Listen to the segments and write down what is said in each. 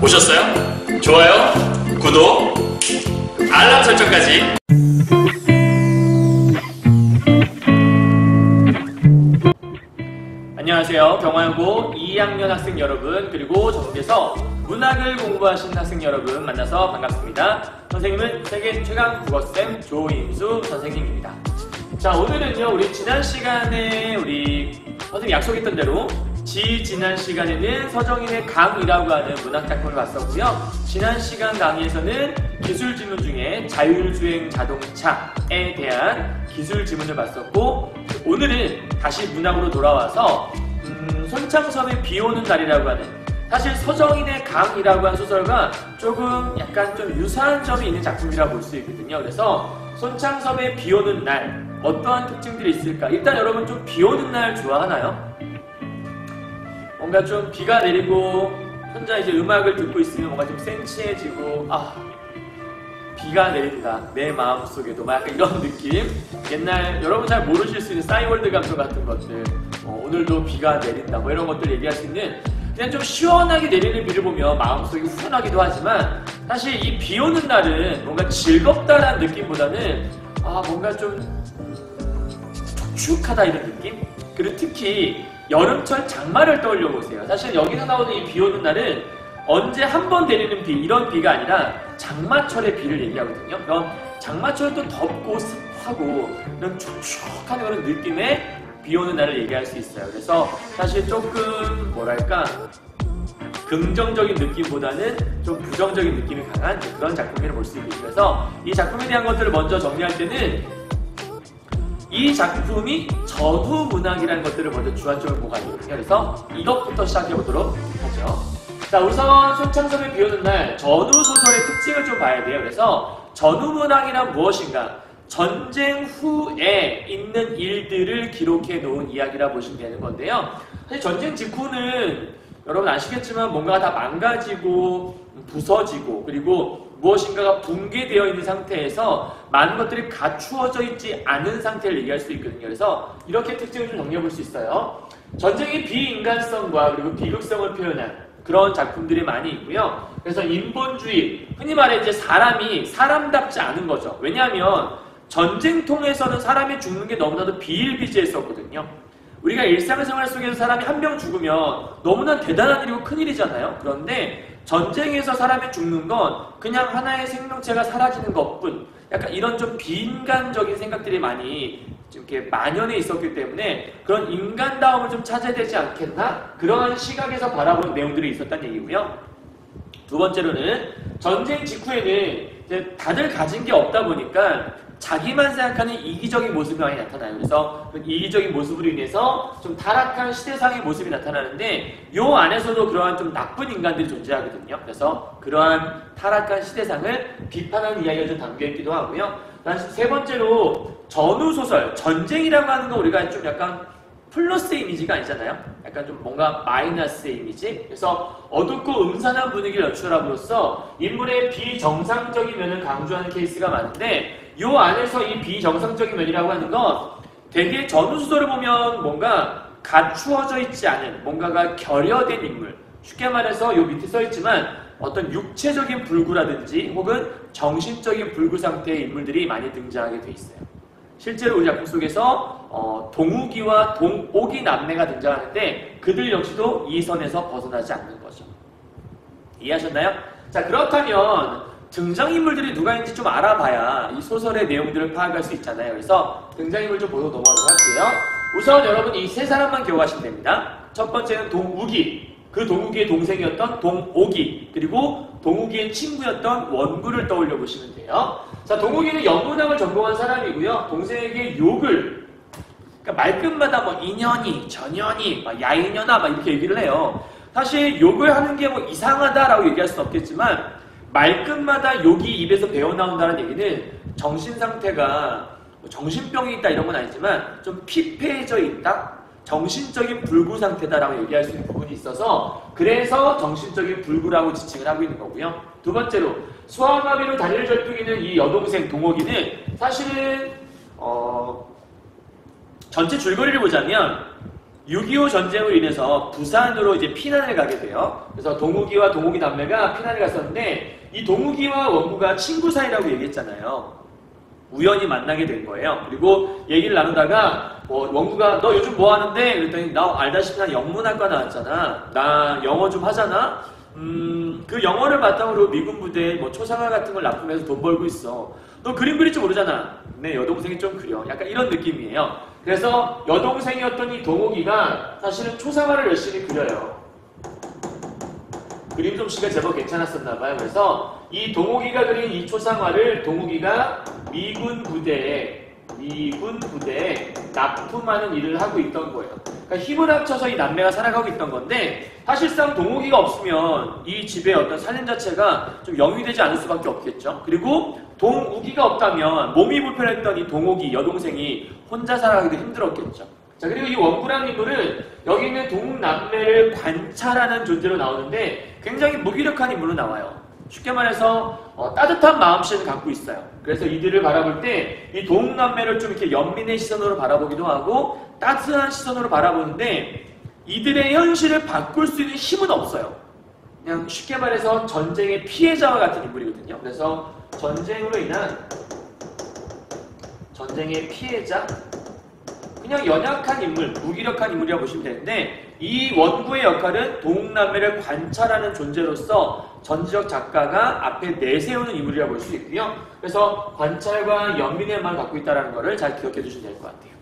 보셨어요? 좋아요, 구독, 알람 설정까지. 안녕하세요. 경화여고 2학년 학생 여러분 그리고 전국에서 문학을 공부하신 학생 여러분 만나서 반갑습니다. 선생님은 세계 최강 국어쌤 조임수 선생님입니다. 자 오늘은요 우리 지난 시간에 우리 선생님 약속했던 대로 지 지난 시간에는 서정인의 강이라고 하는 문학 작품을 봤었고요. 지난 시간 강의에서는 기술 지문 중에 자율주행 자동차에 대한 기술 지문을 봤었고 오늘은 다시 문학으로 돌아와서 음, 손창섭의 비 오는 날이라고 하는 사실 서정인의 강이라고 하는 소설과 조금 약간 좀 유사한 점이 있는 작품이라고 볼 수 있거든요. 그래서 손창섭의 비 오는 날 어떠한 특징들이 있을까? 일단 여러분 좀 비 오는 날 좋아하나요? 뭔가 좀 비가 내리고 혼자 이제 음악을 듣고 있으면 뭔가 좀 센치해지고 아 비가 내린다. 내 마음 속에도 막 약간 이런 느낌? 옛날 여러분 잘 모르실 수 있는 싸이월드 감성 같은 것들. 어, 오늘도 비가 내린다. 뭐 이런 것들 얘기할 수 있는 그냥 좀 시원하게 내리는 비를 보면 마음속이 후련하기도 하지만 사실 이 비 오는 날은 뭔가 즐겁다라는 느낌보다는 아 뭔가 좀 축축하다 이런 느낌? 그리고 특히 여름철 장마를 떠올려 보세요. 사실 여기서 나오는 이 비 오는 날은 언제 한 번 내리는 비, 이런 비가 아니라 장마철의 비를 얘기하거든요. 그럼 장마철은 또 덥고 습하고 그런 축축한 그런 느낌의 비 오는 날을 얘기할 수 있어요. 그래서 사실 조금 뭐랄까 긍정적인 느낌보다는 좀 부정적인 느낌이 강한 그런 작품이라고 볼 수 있겠죠. 그래서 이 작품에 대한 것들을 먼저 정리할 때는 이 작품이 저도 문학이라는 것들을 먼저 주안점을 보고 있거든요. 그래서 이것부터 시작해 보도록 하죠. 자, 우선 손창섭의 비 오는 날 전후 소설의 특징을 좀 봐야 돼요. 그래서 전후 문학이란 무엇인가? 전쟁 후에 있는 일들을 기록해 놓은 이야기라 보시면 되는 건데요. 사실 전쟁 직후는 여러분 아시겠지만 뭔가가 다 망가지고 부서지고 그리고 무엇인가가 붕괴되어 있는 상태에서 많은 것들이 갖추어져 있지 않은 상태를 얘기할 수 있거든요. 그래서 이렇게 특징을 좀 정리해 볼 수 있어요. 전쟁의 비인간성과 그리고 비극성을 표현한 그런 작품들이 많이 있고요. 그래서 인본주의, 흔히 말해 이제 사람이 사람답지 않은 거죠. 왜냐하면 전쟁통에서는 사람이 죽는 게 너무나도 비일비재했었거든요. 우리가 일상생활 속에서 사람이 한 명 죽으면 너무나 대단한 일이고 큰일이잖아요. 그런데 전쟁에서 사람이 죽는 건 그냥 하나의 생명체가 사라지는 것뿐 약간 이런 좀 비인간적인 생각들이 많이 이렇게 만연해 있었기 때문에 그런 인간다움을 좀 찾아야 되지 않겠나? 그러한 시각에서 바라보는 내용들이 있었다는 얘기고요. 두 번째로는 전쟁 직후에는 다들 가진 게 없다 보니까 자기만 생각하는 이기적인 모습이 많이 나타나요. 그래서 그 이기적인 모습으로 인해서 좀 타락한 시대상의 모습이 나타나는데 요 안에서도 그러한 좀 나쁜 인간들이 존재하거든요. 그래서 그러한 타락한 시대상을 비판하는 이야기가 좀 담겨 있기도 하고요. 세 번째로 전후 소설, 전쟁이라고 하는 거 우리가 좀 약간 플러스 이미지가 아니잖아요. 약간 좀 뭔가 마이너스의 이미지. 그래서 어둡고 음산한 분위기를 연출함으로써 인물의 비정상적인 면을 강조하는 케이스가 많은데 이 안에서 이 비정상적인 면이라고 하는 건 되게 전후소설을 보면 뭔가 갖추어져 있지 않은 뭔가가 결여된 인물. 쉽게 말해서 요 밑에 써 있지만 어떤 육체적인 불구라든지 혹은 정신적인 불구 상태의 인물들이 많이 등장하게 돼 있어요. 실제로 우리 작품 속에서 어, 동욱이와 동옥이 남매가 등장하는데 그들 역시도 이 선에서 벗어나지 않는 거죠. 이해하셨나요? 자 그렇다면 등장인물들이 누가 있는지 좀 알아봐야 이 소설의 내용들을 파악할 수 있잖아요. 그래서 등장인물 좀 보고 넘어가도록 할게요. 우선 여러분 이 세 사람만 기억하시면 됩니다. 첫 번째는 동욱이, 그 동욱이의 동생이었던 동옥이, 그리고 동욱이의 친구였던 원구를 떠올려 보시면 돼요. 자, 동욱이는 연문학을 전공한 사람이고요. 동생에게 욕을 그러니까 말끝마다 뭐 인연이, 전연이, 막 야인연아 막 이렇게 얘기를 해요. 사실 욕을 하는 게 뭐 이상하다라고 얘기할 수는 없겠지만 말끝마다 욕이 입에서 배어나온다는 얘기는 정신 상태가 뭐 정신병이 있다 이런 건 아니지만 좀 피폐해져 있다? 정신적인 불구 상태다라고 얘기할 수 있는 부분이 있어서 그래서 정신적인 불구라고 지칭을 하고 있는 거고요. 두 번째로 수화마비로 다리를 절뚝이는 이 여동생 동옥이는 사실은 어 전체 줄거리를 보자면 6.25 전쟁으로 인해서 부산으로 이제 피난을 가게 돼요. 그래서 동욱이와 동욱이 남매가 피난을 갔었는데 이 동욱이와 원구가 친구 사이라고 얘기했잖아요. 우연히 만나게 된 거예요. 그리고 얘기를 나누다가 뭐 원구가 너 요즘 뭐 하는데? 그랬더니 나 알다시피 난 영문학과 나왔잖아. 나 영어 좀 하잖아. 음, 그 영어를 바탕으로 미군 부대에 뭐 초상화 같은 걸 납품해서 돈 벌고 있어. 너 그림 그릴 줄 모르잖아. 네, 여동생이 좀 그려. 약간 이런 느낌이에요. 그래서 여동생이었던 이 동욱이가 사실은 초상화를 열심히 그려요. 그림 솜씨가 제법 괜찮았었나 봐요. 그래서 이 동욱이가 그린 이 초상화를 동욱이가 미군 부대에 미군 부대에 납품하는 일을 하고 있던 거예요. 그러니까 힘을 합쳐서 이 남매가 살아가고 있던 건데 사실상 동욱이가 없으면 이 집의 어떤 살림 자체가 좀 영위되지 않을 수밖에 없겠죠. 그리고 동욱이가 없다면 몸이 불편했던 이 동욱이 여동생이 혼자 살아가기도 힘들었겠죠. 자 그리고 이 원구랑 인물은 여기 있는 동욱 남매를 관찰하는 존재로 나오는데 굉장히 무기력한 인물로 나와요. 쉽게 말해서 어, 따뜻한 마음씨를 갖고 있어요. 그래서 이들을 바라볼 때 이 동욱 남매를 좀 이렇게 연민의 시선으로 바라보기도 하고 따뜻한 시선으로 바라보는데 이들의 현실을 바꿀 수 있는 힘은 없어요. 그냥 쉽게 말해서 전쟁의 피해자와 같은 인물이거든요. 그래서 전쟁으로 인한 전쟁의 피해자 그냥 연약한 인물, 무기력한 인물이라고 보시면 되는데 이 원구의 역할은 동남매를 관찰하는 존재로서 전지적 작가가 앞에 내세우는 인물이라고 볼 수 있고요. 그래서 관찰과 연민의 마음을 갖고 있다는 것을 잘 기억해 주시면 될 것 같아요.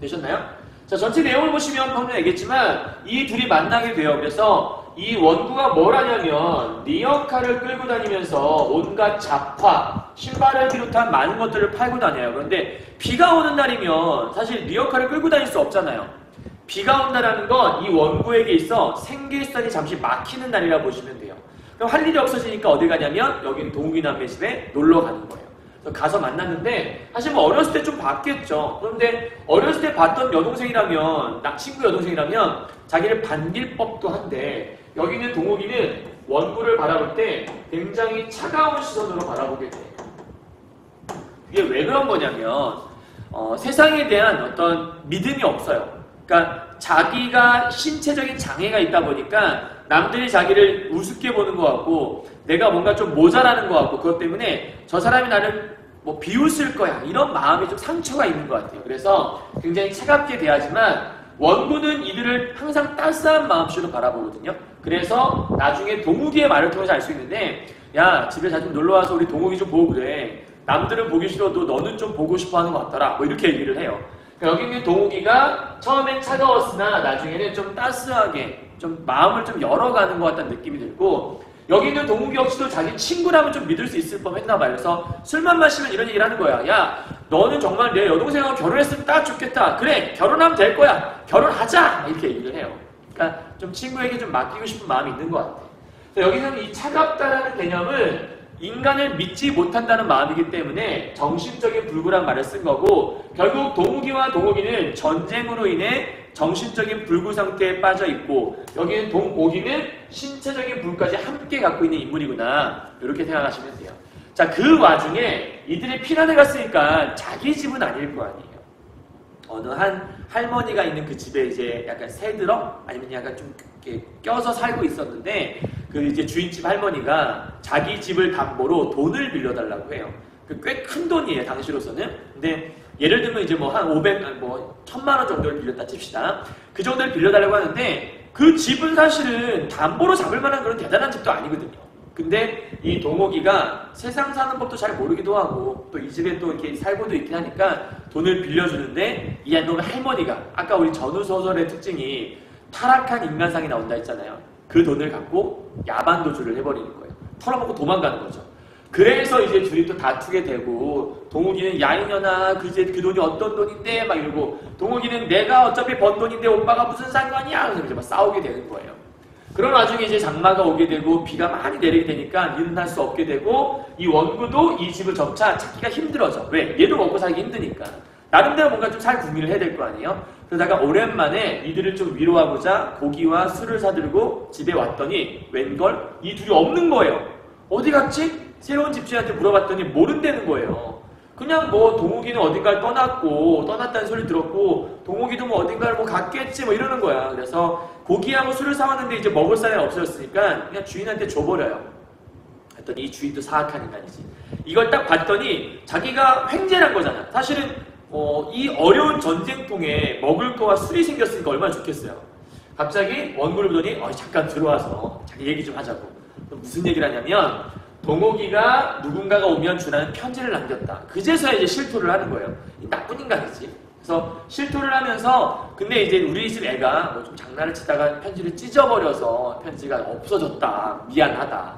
되셨나요? 자, 전체 내용을 보시면 방금 얘기했지만 이 둘이 만나게 돼요. 그래서 이 원구가 뭘 하냐면 리어카를 끌고 다니면서 온갖 잡화, 신발을 비롯한 많은 것들을 팔고 다녀요. 그런데 비가 오는 날이면 사실 리어카를 끌고 다닐 수 없잖아요. 비가 온다라는 건 이 원구에게 있어 생계수단이 잠시 막히는 날이라 보시면 돼요. 그럼 할 일이 없어지니까 어디 가냐면 여기는 동욱이 남매 집에 놀러 가는 거예요. 가서 만났는데 사실 뭐 어렸을 때 좀 봤겠죠. 그런데 어렸을 때 봤던 여동생이라면 나 친구 여동생이라면 자기를 반길 법도 한데 여기는 동욱이는 원구를 바라볼 때 굉장히 차가운 시선으로 바라보게 돼요. 이게 왜 그런 거냐면 어, 세상에 대한 어떤 믿음이 없어요. 그러니까 자기가 신체적인 장애가 있다 보니까 남들이 자기를 우습게 보는 것 같고 내가 뭔가 좀 모자라는 것 같고 그것 때문에 저 사람이 나를 뭐 비웃을 거야 이런 마음이 좀 상처가 있는 것 같아요. 그래서 굉장히 차갑게 대하지만 원고는 이들을 항상 따스한 마음씨로 바라보거든요. 그래서 나중에 동욱이의 말을 통해서 알 수 있는데 야 집에 자주 놀러와서 우리 동욱이 좀 보고 그래. 남들은 보기 싫어도 너는 좀 보고 싶어 하는 것 같더라. 뭐 이렇게 얘기를 해요. 그러니까 여기 있는 동욱이가 처음엔 차가웠으나 나중에는 좀 따스하게 좀 마음을 좀 열어가는 것 같다는 느낌이 들고 여기 있는 동욱이 역시도 자기 친구라면 좀 믿을 수 있을 법 했나 봐요. 그래서 술만 마시면 이런 얘기를 하는 거야. 야, 너는 정말 내 여동생하고 결혼했으면 딱 좋겠다. 그래, 결혼하면 될 거야. 결혼하자. 이렇게 얘기를 해요. 그러니까 좀 친구에게 좀 맡기고 싶은 마음이 있는 것 같아요. 여기서는 이 차갑다라는 개념은 인간을 믿지 못한다는 마음이기 때문에 정신적인 불구란 말을 쓴 거고 결국 동욱이와 동욱이는 전쟁으로 인해 정신적인 불구 상태에 빠져 있고 여기는 동옥이는 신체적인 불까지 함께 갖고 있는 인물이구나 이렇게 생각하시면 돼요. 자 그 와중에 이들이 피난을 갔으니까 자기 집은 아닐 거 아니에요. 어느 한 할머니가 있는 그 집에 이제 약간 새들어 아니면 약간 좀 이렇게 껴서 살고 있었는데 그 이제 주인집 할머니가 자기 집을 담보로 돈을 빌려달라고 해요. 그 꽤 큰 돈이에요 당시로서는. 근데 예를 들면 이제 뭐 한 500, 뭐 천만 원 정도를 빌렸다 칩시다. 그 정도를 빌려달라고 하는데 그 집은 사실은 담보로 잡을 만한 그런 대단한 집도 아니거든요. 근데 이 동옥이가 세상 사는 법도 잘 모르기도 하고 또 이 집에 또 이렇게 살고도 있긴 하니까 돈을 빌려주는데 이 한놈 할머니가 아까 우리 전후 소설의 특징이 타락한 인간상이 나온다 했잖아요. 그 돈을 갖고 야반 도주를 해버리는 거예요. 털어먹고 도망가는 거죠. 그래서 이제 둘이 또 다투게 되고 동욱이는 야이년아 그 이제 그 돈이 어떤 돈인데 막 이러고 동욱이는 내가 어차피 번 돈인데 오빠가 무슨 상관이야 그래서 이제 막 싸우게 되는 거예요. 그런 와중에 이제 장마가 오게 되고 비가 많이 내리게 되니까 일은 할 수 없게 되고 이 원구도 이 집을 점차 찾기가 힘들어져. 왜? 얘도 먹고 살기 힘드니까. 나름대로 뭔가 좀살 궁리를 해야 될 거 아니에요? 그러다가 오랜만에 이들을 좀 위로하고자 고기와 술을 사들고 집에 왔더니 웬걸? 이 둘이 없는 거예요. 어디 갔지? 새로운 집주인한테 물어봤더니 모른다는 거예요. 그냥 뭐 동욱이는 어딘가를 떠났고 떠났다는 소리 들었고 동욱이도 뭐 어딘가를 뭐 갔겠지 뭐 이러는 거야. 그래서 고기하고 술을 사왔는데 이제 먹을 사람이 없어졌으니까 그냥 주인한테 줘버려요. 했더니 이 주인도 사악한 인간이지. 이걸 딱 봤더니 자기가 횡재한 거잖아. 사실은 어, 이 어려운 전쟁통에 먹을 거와 술이 생겼으니까 얼마나 좋겠어요. 갑자기 원고를 보더니 어, 잠깐 들어와서 자기 얘기 좀 하자고. 무슨 얘기를 하냐면 동욱이가 누군가가 오면 주라는 편지를 남겼다. 그제서야 이제 실토를 하는 거예요. 이 나쁜 인간이지. 그래서 실토를 하면서 근데 이제 우리 집 애가 뭐 좀 장난을 치다가 편지를 찢어버려서 편지가 없어졌다. 미안하다.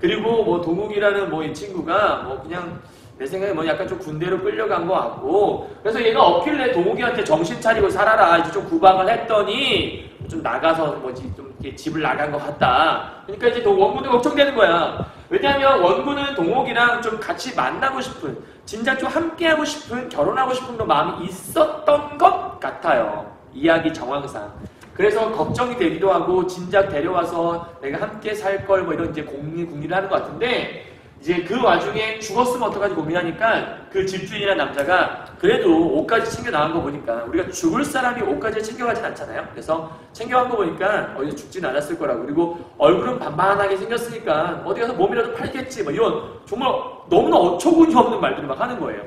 그리고 뭐 동욱이라는 뭐 이 친구가 뭐 그냥 내 생각에 뭐 약간 좀 군대로 끌려간 것 같고 그래서 얘가 없길래 동욱이한테 정신 차리고 살아라 이제 좀 구박을 했더니 좀 나가서 뭐지 좀 이렇게 집을 나간 것 같다. 그러니까 이제 동- 원군도 걱정되는 거야. 왜냐하면 원군은 동욱이랑 좀 같이 만나고 싶은 진작 좀 함께하고 싶은 결혼하고 싶은 마음이 있었던 것 같아요. 이야기 정황상. 그래서 걱정이 되기도 하고 진작 데려와서 내가 함께 살 걸 뭐 이런 이제 공리 궁리를 하는 것 같은데 이제 그 와중에 죽었으면 어떡하지 고민하니까 그 집주인이라는 남자가 그래도 옷까지 챙겨 나간 거 보니까 우리가 죽을 사람이 옷까지 챙겨가진 않잖아요. 그래서 챙겨간 거 보니까 어디서 죽진 않았을 거라고 그리고 얼굴은 반반하게 생겼으니까 어디 가서 몸이라도 팔겠지 뭐 이런 정말 너무나 어처구니 없는 말들을 막 하는 거예요.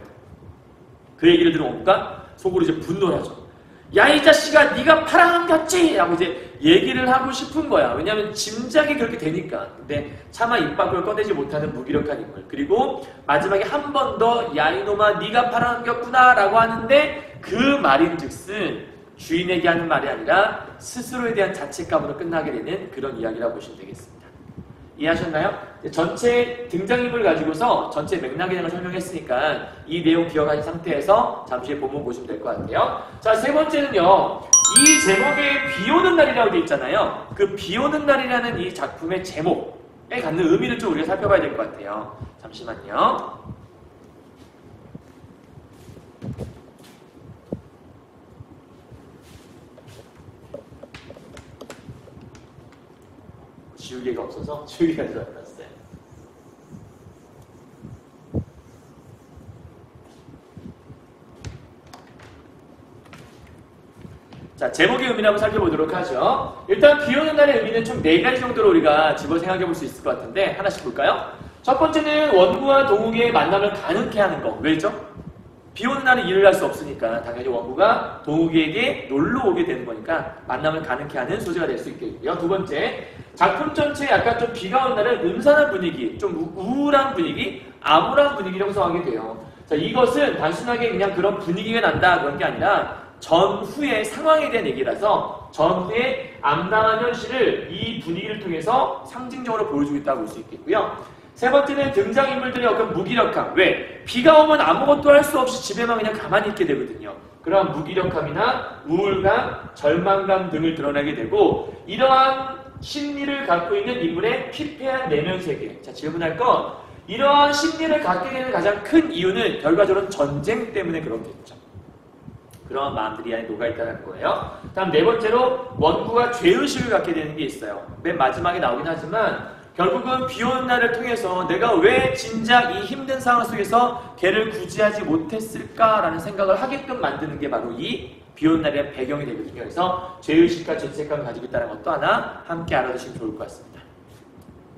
그 얘기를 들은 온가 속으로 이제 분노를 하죠. 야 이 자식아 네가 팔아넘겼지! 라고 이제 얘기를 하고 싶은 거야. 왜냐하면 짐작이 그렇게 되니까. 근데 차마 입 밖을 꺼내지 못하는 무기력한 인물. 그리고 마지막에 한 번 더 야 이놈아 네가 팔아넘겼구나 라고 하는데 그 말인즉슨 주인에게 하는 말이 아니라 스스로에 대한 자책감으로 끝나게 되는 그런 이야기라고 보시면 되겠습니다. 이해하셨나요? 전체 등장인물을 가지고서 전체 맥락에 대한 걸 설명했으니까 이 내용 기억하신 상태에서 잠시 본문 보시면 될 것 같아요. 자, 세 번째는요. 이 제목에 비 오는 날이라고 되어 있잖아요. 그 비 오는 날이라는 이 작품의 제목에 갖는 의미를 좀 우리가 살펴봐야 될 것 같아요. 잠시만요. 지우개가 없어서 지우개가 잘 알았어요. 자, 제목의 의미를 한번 살펴보도록 하죠. 일단 비 오는 날의 의미는 총 네 가지 정도로 우리가 집어 생각해 볼 수 있을 것 같은데 하나씩 볼까요? 첫 번째는 원구와 동욱의 만남을 가능케 하는 거. 왜죠? 비 오는 날은 일을 할 수 없으니까 당연히 원구가 동욱이에게 놀러 오게 되는 거니까 만남을 가능케 하는 소재가 될 수 있겠고요. 두 번째, 작품 전체에 약간 좀 비가 오는 날은 음산한 분위기, 좀 우- 우울한 분위기, 암울한 분위기를 형성하게 돼요. 자, 이것은 단순하게 그냥 그런 분위기가 난다 그런 게 아니라 전후의 상황에 대한 얘기라서 전후의 암담한 현실을 이 분위기를 통해서 상징적으로 보여주고 있다고 볼 수 있겠고요. 세 번째는 등장인물들의 어떤 무기력함. 왜? 비가 오면 아무것도 할 수 없이 집에만 그냥 가만히 있게 되거든요. 그러한 무기력함이나 우울감, 절망감 등을 드러내게 되고 이러한 심리를 갖고 있는 인물의 피폐한 내면 세계. 자, 질문할 건 이러한 심리를 갖게 되는 가장 큰 이유는 결과적으로 전쟁 때문에 그렇겠죠. 그런 마음들이 안에 녹아있다는 거예요. 다음 네 번째로 원구가 죄의식을 갖게 되는 게 있어요. 맨 마지막에 나오긴 하지만 결국은 비 오는 날을 통해서 내가 왜 진작 이 힘든 상황 속에서 걔를 구제하지 못했을까라는 생각을 하게끔 만드는 게 바로 이 비 오는 날의 배경이 되거든요. 그래서 죄의식과 죄책감을 가지고 있다는 것도 하나 함께 알아두시면 좋을 것 같습니다.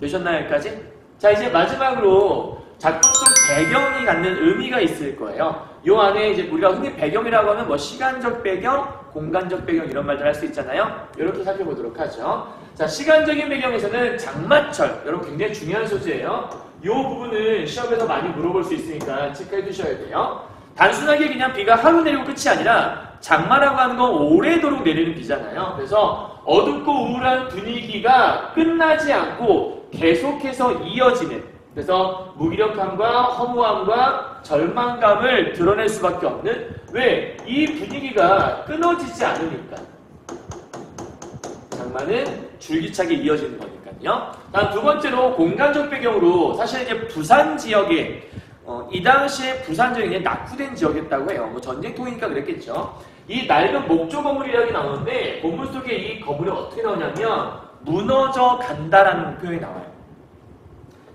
되셨나요, 여기까지? 자, 이제 마지막으로 작품 속 배경이 갖는 의미가 있을 거예요. 요 안에 이제 우리가 흔히 배경이라고 하면 뭐 시간적 배경, 공간적 배경 이런 말들 할 수 있잖아요. 이렇게 살펴보도록 하죠. 자, 시간적인 배경에서는 장마철, 여러분 굉장히 중요한 소재예요. 요 부분은 시험에서 많이 물어볼 수 있으니까 체크해 두셔야 돼요. 단순하게 그냥 비가 하루 내리고 끝이 아니라 장마라고 하는 건 오래도록 내리는 비잖아요. 그래서 어둡고 우울한 분위기가 끝나지 않고 계속해서 이어지는 그래서 무기력함과 허무함과 절망감을 드러낼 수밖에 없는 왜? 이 분위기가 끊어지지 않으니까 장마는 줄기차게 이어지는 거니까요. 다음 두 번째로 공간적 배경으로 사실 이제 부산 지역에 어, 이 당시에 부산 지역이 낙후된 지역이었다고 해요. 뭐 전쟁통이니까 그랬겠죠. 이 낡은 목조 건물이라고 나오는데 본문 속에 이 건물이 어떻게 나오냐면 무너져 간다라는 표현이 나와요.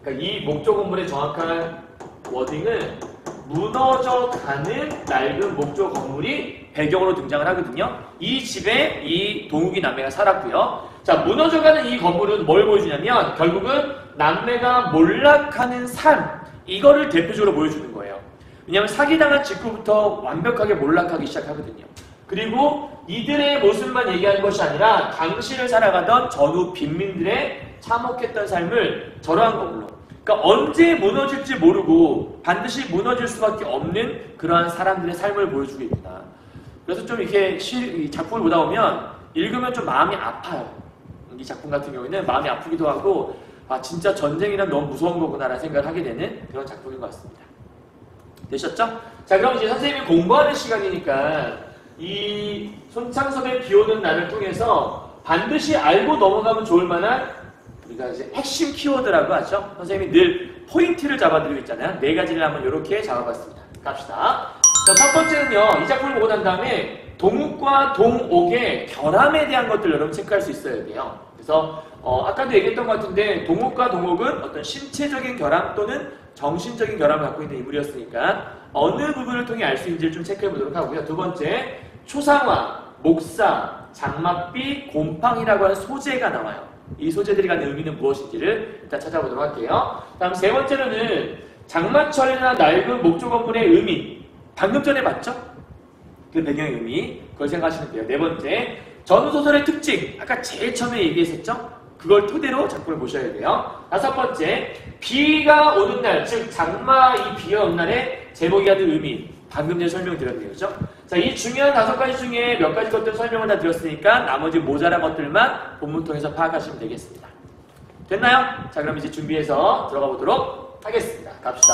그러니까 이 목조 건물의 정확한 워딩은 무너져 가는 낡은 목조 건물이 배경으로 등장을 하거든요. 이 집에 이 동욱이 남매가 살았고요. 자, 무너져 가는 이 건물은 뭘 보여주냐면 결국은 남매가 몰락하는 삶 이거를 대표적으로 보여주는 거예요. 왜냐하면 사기당한 직후부터 완벽하게 몰락하기 시작하거든요. 그리고 이들의 모습만 얘기하는 것이 아니라 당시를 살아가던 전후 빈민들의 참혹했던 삶을 저러한 건물로 그러니까 언제 무너질지 모르고 반드시 무너질 수밖에 없는 그러한 사람들의 삶을 보여주고 있구나. 그래서 좀 이렇게 시, 이 작품을 보다 보면 읽으면 좀 마음이 아파요. 이 작품 같은 경우에는 마음이 아프기도 하고 아 진짜 전쟁이란 너무 무서운 거구나라는 생각을 하게 되는 그런 작품인 것 같습니다. 되셨죠? 자 그럼 이제 선생님이 공부하는 시간이니까 이 손창섭의 비 오는 날을 통해서 반드시 알고 넘어가면 좋을 만한 우리가 이제 핵심 키워드라고 하죠. 선생님이 늘 포인트를 잡아드리고 있잖아요. 네 가지를 한번 이렇게 잡아봤습니다. 갑시다. 자, 첫 번째는요. 이 작품을 보고 난 다음에 동욱과 동옥의 결함에 대한 것들 여러분 체크할 수 있어야 돼요. 그래서 어, 아까도 얘기했던 것 같은데 동욱과 동옥은 어떤 신체적인 결함 또는 정신적인 결함을 갖고 있는 인물이었으니까 어느 부분을 통해 알 수 있는지를 좀 체크해 보도록 하고요. 두 번째, 초상화, 목사, 장막비, 곰팡이라고 하는 소재가 나와요. 이 소재들이 갖는 의미는 무엇인지를 일단 찾아보도록 할게요. 다음 세 번째로는 장마철이나 낡은 목조 건물의 의미. 방금 전에 봤죠? 그 배경의 의미. 그걸 생각하시면 돼요. 네 번째, 전소설의 특징. 아까 제일 처음에 얘기했었죠? 그걸 토대로 작품을 보셔야 돼요. 다섯 번째, 비가 오는 날, 즉 장마 이 비가 오는 날에 제목이 하는 의미. 방금 전에 설명드렸네요. 그죠? 자, 이 중요한 다섯 가지 중에 몇 가지 것들 설명을 다 드렸으니까 나머지 모자란 것들만 본문 통해서 파악하시면 되겠습니다. 됐나요? 자, 그럼 이제 준비해서 들어가 보도록 하겠습니다. 갑시다.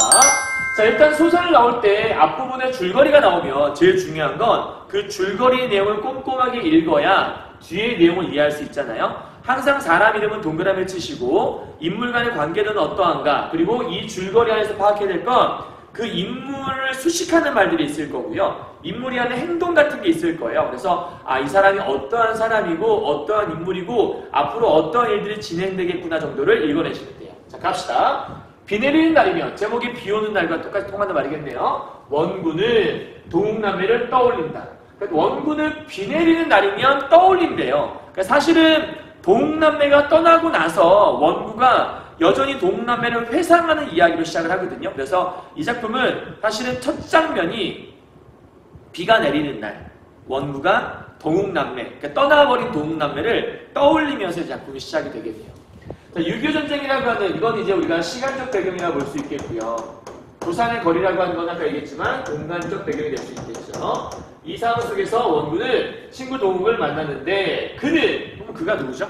자, 일단 소설을 나올 때 앞부분에 줄거리가 나오면 제일 중요한 건 그 줄거리의 내용을 꼼꼼하게 읽어야 뒤의 내용을 이해할 수 있잖아요. 항상 사람 이름은 동그라미 치시고 인물 간의 관계는 어떠한가 그리고 이 줄거리 안에서 파악해야 될 건 그 인물을 수식하는 말들이 있을 거고요. 인물이 하는 행동 같은 게 있을 거예요. 그래서 아 이 사람이 어떠한 사람이고 어떠한 인물이고 앞으로 어떠한 일들이 진행되겠구나 정도를 읽어내시면 돼요. 자 갑시다. 비 내리는 날이면 제목이 비 오는 날과 똑같이 통하는 말이겠네요. 원군은 동남매를 떠올린다. 그러니까 원군은 비 내리는 날이면 떠올린대요. 그러니까 사실은 동남매가 떠나고 나서 원구가 여전히 동남매를 회상하는 이야기로 시작을 하거든요. 그래서 이 작품은 사실은 첫 장면이 비가 내리는 날 원구가 동욱남매, 그러니까 떠나버린 동욱남매를 떠올리면서 이 작품이 시작이 돼요. 6.25 전쟁이라고 하는 이건 이제 우리가 시간적 배경이라 볼 수 있겠고요. 부산의 거리라고 하는 건 아까 얘기했지만 공간적 배경이 될 수 있겠죠. 이 상황 속에서 원군은 친구 동욱을 만났는데 그는 그럼 그가 누구죠?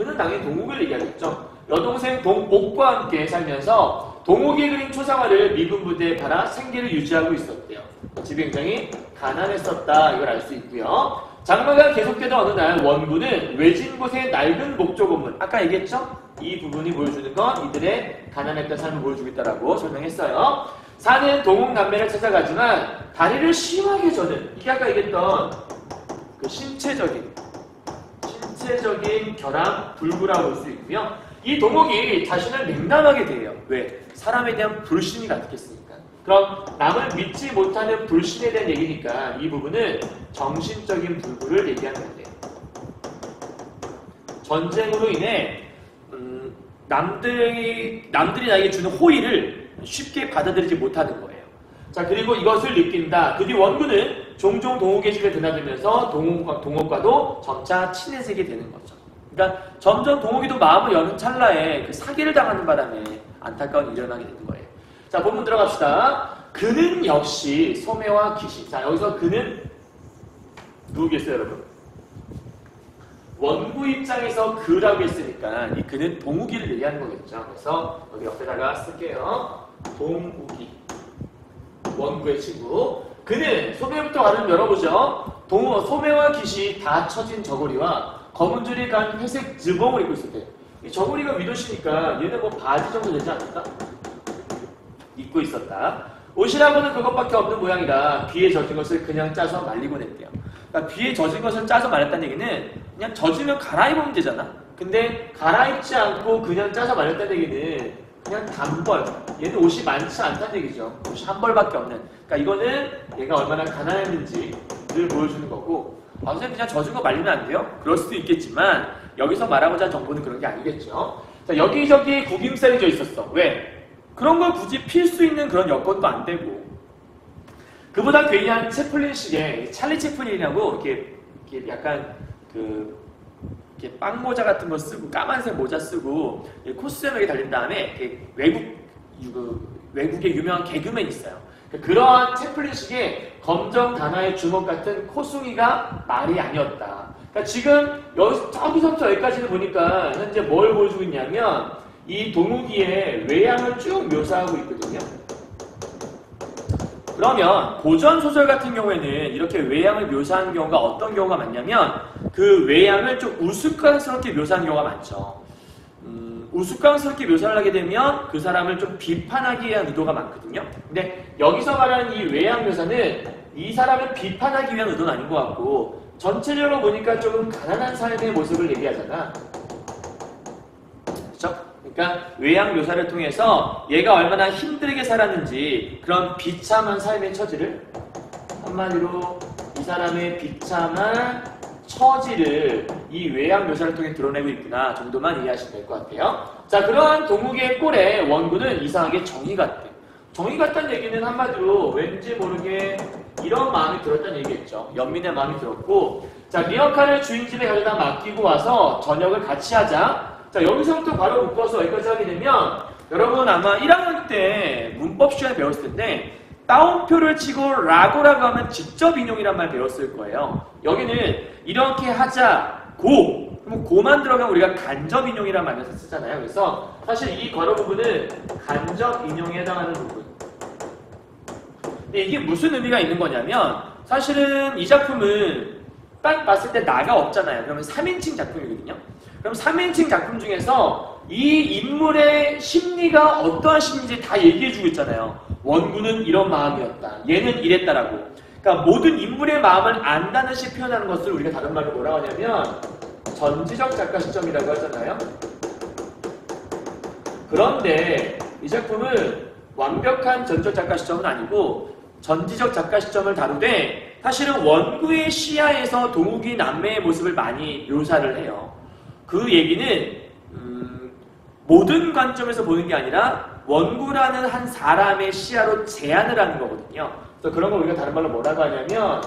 그는 당연히 동욱을 얘기하겠죠. 여동생 동옥과 함께 살면서 동욱이 그린 초상화를 미군 부대에 팔아 생계를 유지하고 있었대요. 집이 굉장히 가난했었다 이걸 알 수 있고요. 장마가 계속되던 어느 날 원군은 외진 곳의 낡은 목조 건물 아까 얘기했죠? 이 부분이 보여주는 건 이들의 가난했던 삶을 보여주고 있다라고 설명했어요. 사는 동욱 남매를 찾아가지만 다리를 심하게 저는 이게 아까 얘기했던 그 신체적인 신체적인 결함 불구라고 볼 수 있고요. 이 동욱이 자신을 냉담하게 돼요. 왜? 사람에 대한 불신이 가득했으니까. 그럼 남을 믿지 못하는 불신에 대한 얘기니까 이 부분은 정신적인 불구를 얘기하는 건데요. 전쟁으로 인해 음, 남들이 남들이 나에게 주는 호의를 쉽게 받아들이지 못하는 거예요. 자 그리고 이것을 느낀다. 그뒤 원군은 종종 동욱의 집에 드나들면서 동욱과, 동욱과도 점차 친해지게 되는 거죠. 그러니까 점점 동욱이도 마음을 여는 찰나에 그 사기를 당하는 바람에 안타까운 일이 일어나게 되는 거예요. 자 본문 들어갑시다. 그는 역시 소매와 귀신. 자 여기서 그는 누구겠어요 여러분? 원구 입장에서 그라고 했으니까 이 그는 동욱이를 얘기하는 거겠죠. 그래서 여기 옆에다가 쓸게요. 동욱이. 원구의 친구. 그는 소매부터 가름 열어보죠. 동, 소매와 깃이 다 처진 저고리와 검은 줄이 간 회색 즈봉을 입고 있을 때. 이 저고리가 위도시니까 얘는 뭐 바지 정도 되지 않을까? 입고 있었다. 옷이라고는 그것밖에 없는 모양이라 비에 젖은 것을 그냥 짜서 말리고 냈대요. 그러니까 비에 젖은 것을 짜서 말렸다는 얘기는 그냥 젖으면 갈아입으면 되잖아. 근데 갈아입지 않고 그냥 짜서 말렸다는 얘기는 그냥 단벌. 얘는 옷이 많지 않다는 얘기죠. 옷이 한 벌밖에 없는. 그러니까 이거는 얘가 얼마나 가난했는지를 보여주는 거고. 아, 선생님 그냥 젖은 거 말리면 안 돼요? 그럴 수도 있겠지만 여기서 말하고자 하는 정보는 그런 게 아니겠죠. 자, 여기저기 구김살이 져 있었어. 왜? 그런 걸 굳이 필 수 있는 그런 여건도 안 되고. 그보다 괜한 채플린식의 찰리 채플린이라고 이렇게, 이렇게 약간 그 이렇게 빵 모자 같은 거 쓰고 까만색 모자 쓰고 코스염하게 달린 다음에 외국 그 외국의 유명한 개그맨 있어요. 그러한 채플린식의 검정 단화의 주먹 같은 코숭이가 말이 아니었다. 그러니까 지금 여기서 저기서부터 여기까지는 보니까 현재 뭘 보여주고 있냐면 이 동욱이의 외양을 쭉 묘사하고 있거든요. 그러면 고전 소설 같은 경우에는 이렇게 외양을 묘사하는 경우가 어떤 경우가 많냐면 그 외양을 좀 우스꽝스럽게 묘사하는 경우가 많죠. 음, 우스꽝스럽게 묘사를 하게 되면 그 사람을 좀 비판하기 위한 의도가 많거든요. 근데 여기서 말하는 이 외양 묘사는 이 사람을 비판하기 위한 의도는 아닌 것 같고 전체적으로 보니까 조금 가난한 삶의 모습을 얘기하잖아. 그렇죠? 그러니까 외양 묘사를 통해서 얘가 얼마나 힘들게 살았는지 그런 비참한 삶의 처지를 한마디로 이 사람의 비참한 처지를 이 외양 묘사를 통해 드러내고 있구나 정도만 이해하시면 될 것 같아요. 자, 그러한 동욱의 꼴에 원군은 이상하게 정이 같대. 정이 같다는 얘기는 한마디로 왠지 모르게 이런 마음이 들었다는 얘기겠죠. 연민의 마음이 들었고 자, 미역카를 주인집에 가져다 맡기고 와서 저녁을 같이 하자. 자, 여기서부터 바로 묶어서 여기까지 하게 되면 여러분 아마 1학년 때 문법 시간에 배웠을 텐데 따옴표를 치고 라고라고 하면 직접 인용이란 말 배웠을 거예요. 여기는 이렇게 하자 고 그럼 고만 들어가면 우리가 간접 인용이란 말을 쓰잖아요. 그래서 사실 이 괄호 부분은 간접 인용에 해당하는 부분. 근데 이게 무슨 의미가 있는 거냐면 사실은 이 작품은 딱 봤을 때 나가 없잖아요. 그러면 3인칭 작품이거든요. 그럼 3인칭 작품 중에서 이 인물의 심리가 어떠한 심리인지 다 얘기해주고 있잖아요. 원군은 이런 마음이었다. 얘는 이랬다라고. 그러니까 모든 인물의 마음을 안다는 시 표현하는 것을 우리가 다른 말로 뭐라고 하냐면 전지적 작가 시점이라고 하잖아요. 그런데 이 작품은 완벽한 전적 작가 시점은 아니고 전지적 작가 시점을 다루되 사실은 원구의 시야에서 동욱이 남매의 모습을 많이 묘사를 해요. 그 얘기는 음, 모든 관점에서 보는 게 아니라 원구라는 한 사람의 시야로 제한을 하는 거거든요. 그래서 그런 걸 우리가 다른 말로 뭐라고 하냐면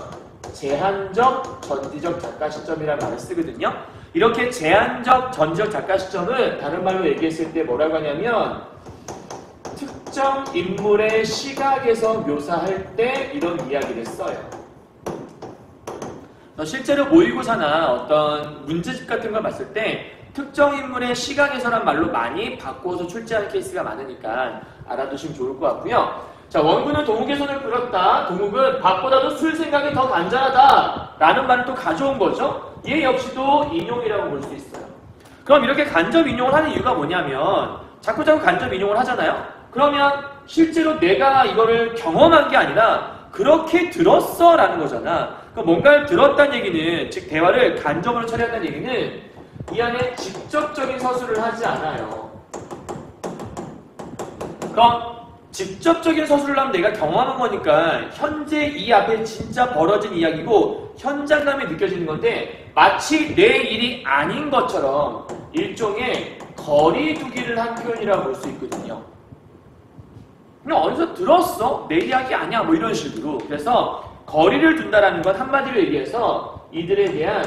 제한적 전지적 작가 시점이라는 말을 쓰거든요. 이렇게 제한적 전지적 작가 시점은 다른 말로 얘기했을 때 뭐라고 하냐면 특정 인물의 시각에서 묘사할 때 이런 이야기를 써요. 실제로 모의고사나 어떤 문제집 같은 걸 봤을 때 특정 인물의 시각에서란 말로 많이 바꿔서 출제하는 케이스가 많으니까 알아두시면 좋을 것 같고요. 자, 원군은 동욱의 손을 끌었다. 동욱은 밥보다도 술 생각이 더 간절하다. 라는 말을 또 가져온 거죠. 얘 역시도 인용이라고 볼 수 있어요. 그럼 이렇게 간접 인용을 하는 이유가 뭐냐면 자꾸 자꾸 간접 인용을 하잖아요. 그러면 실제로 내가 이거를 경험한 게 아니라 그렇게 들었어 라는 거잖아. 그러니까 뭔가를 들었다는 얘기는 즉 대화를 간접으로 처리한다는 얘기는 이 안에 직접적인 서술을 하지 않아요. 그럼 직접적인 서술을 하면 내가 경험한 거니까 현재 이 앞에 진짜 벌어진 이야기고 현장감이 느껴지는 건데 마치 내 일이 아닌 것처럼 일종의 거리 두기를 한 표현이라고 볼 수 있거든요. 그냥 어디서 들었어? 내 이야기 아니야? 뭐 이런 식으로. 그래서 거리를 둔다라는 건 한마디로 얘기해서 이들에 대한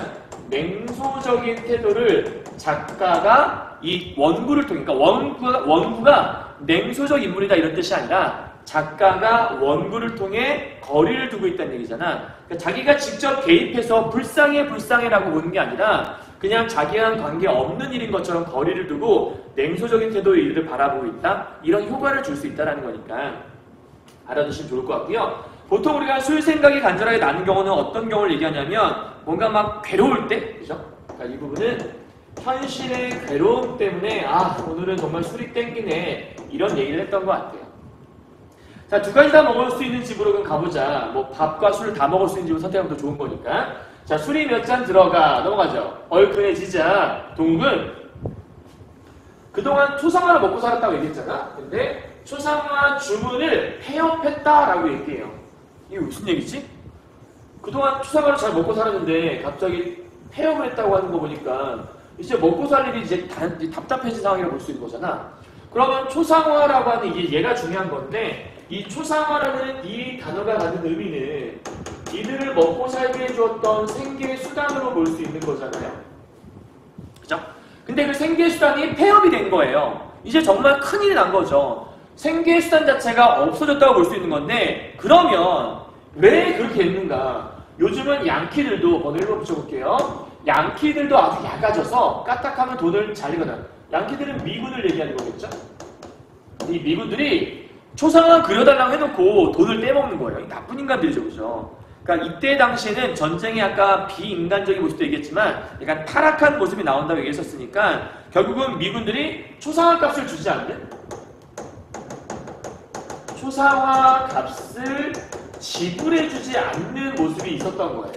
냉소적인 태도를 작가가 이 원구를 통해, 그러니까 원구가, 원구가 냉소적 인물이다 이런 뜻이 아니라 작가가 원구를 통해 거리를 두고 있다는 얘기잖아. 그러니까 자기가 직접 개입해서 불쌍해 불쌍해라고 보는 게 아니라 그냥 자기랑 관계 없는 일인 것처럼 거리를 두고 냉소적인 태도로 이들을 바라보고 있다. 이런 효과를 줄 수 있다는 거니까 알아두시면 좋을 것 같고요. 보통 우리가 술 생각이 간절하게 나는 경우는 어떤 경우를 얘기하냐면 뭔가 막 괴로울 때, 그죠? 그러니까 이 부분은 현실의 괴로움 때문에 아 오늘은 정말 술이 땡기네 이런 얘기를 했던 것 같아요. 자, 두 가지 다 먹을 수 있는 집으로 그럼 가보자. 뭐 밥과 술을 다 먹을 수 있는 집을 선택하면 더 좋은 거니까. 자, 술이 몇 잔 들어가. 넘어가죠. 얼큰해지자. 동욱은 그동안 초상화를 먹고 살았다고 얘기했잖아. 근데 초상화 주문을 폐업했다라고 얘기해요. 이게 무슨 얘기지? 그동안 초상화를 잘 먹고 살았는데 갑자기 폐업을 했다고 하는 거 보니까 이제 먹고 살 일이 이제 답답해진 상황이라고 볼 수 있는 거잖아. 그러면 초상화라고 하는 이게 얘가 중요한 건데 이 초상화라는 이 단어가 가진 의미는 이들을 먹고 살게 해주었던 생계 수단으로 볼 수 있는 거잖아요. 그죠? 근데 그 생계 수단이 폐업이 된 거예요. 이제 정말 큰일이 난 거죠. 생계 수단 자체가 없어졌다고 볼 수 있는 건데 그러면 왜 그렇게 됐는가? 요즘은 양키들도 번호를 붙여볼게요. 양키들도 아주 약아져서 까딱하면 돈을 잘 읽어놔. 양키들은 미군을 얘기하는 거겠죠? 이 미군들이 초상화 그려달라고 해놓고 돈을 떼먹는 거예요. 이 나쁜 인간들이죠, 그죠? 그러니까 이때 당시에는 전쟁의 아까 비인간적인 모습도 얘기했지만 약간 타락한 모습이 나온다고 얘기했었으니까 결국은 미군들이 초상화 값을 주지 않는 초상화 값을 지불해주지 않는 모습이 있었던 거예요.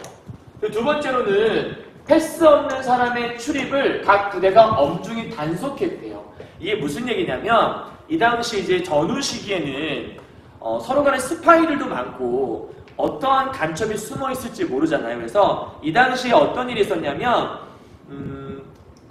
두 번째로는 패스 없는 사람의 출입을 각 부대가 엄중히 단속했대요. 이게 무슨 얘기냐면 이 당시 이제 전후 시기에는 어, 서로 간에 스파이들도 많고 어떠한 간첩이 숨어 있을지 모르잖아요. 그래서 이 당시에 어떤 일이 있었냐면 음,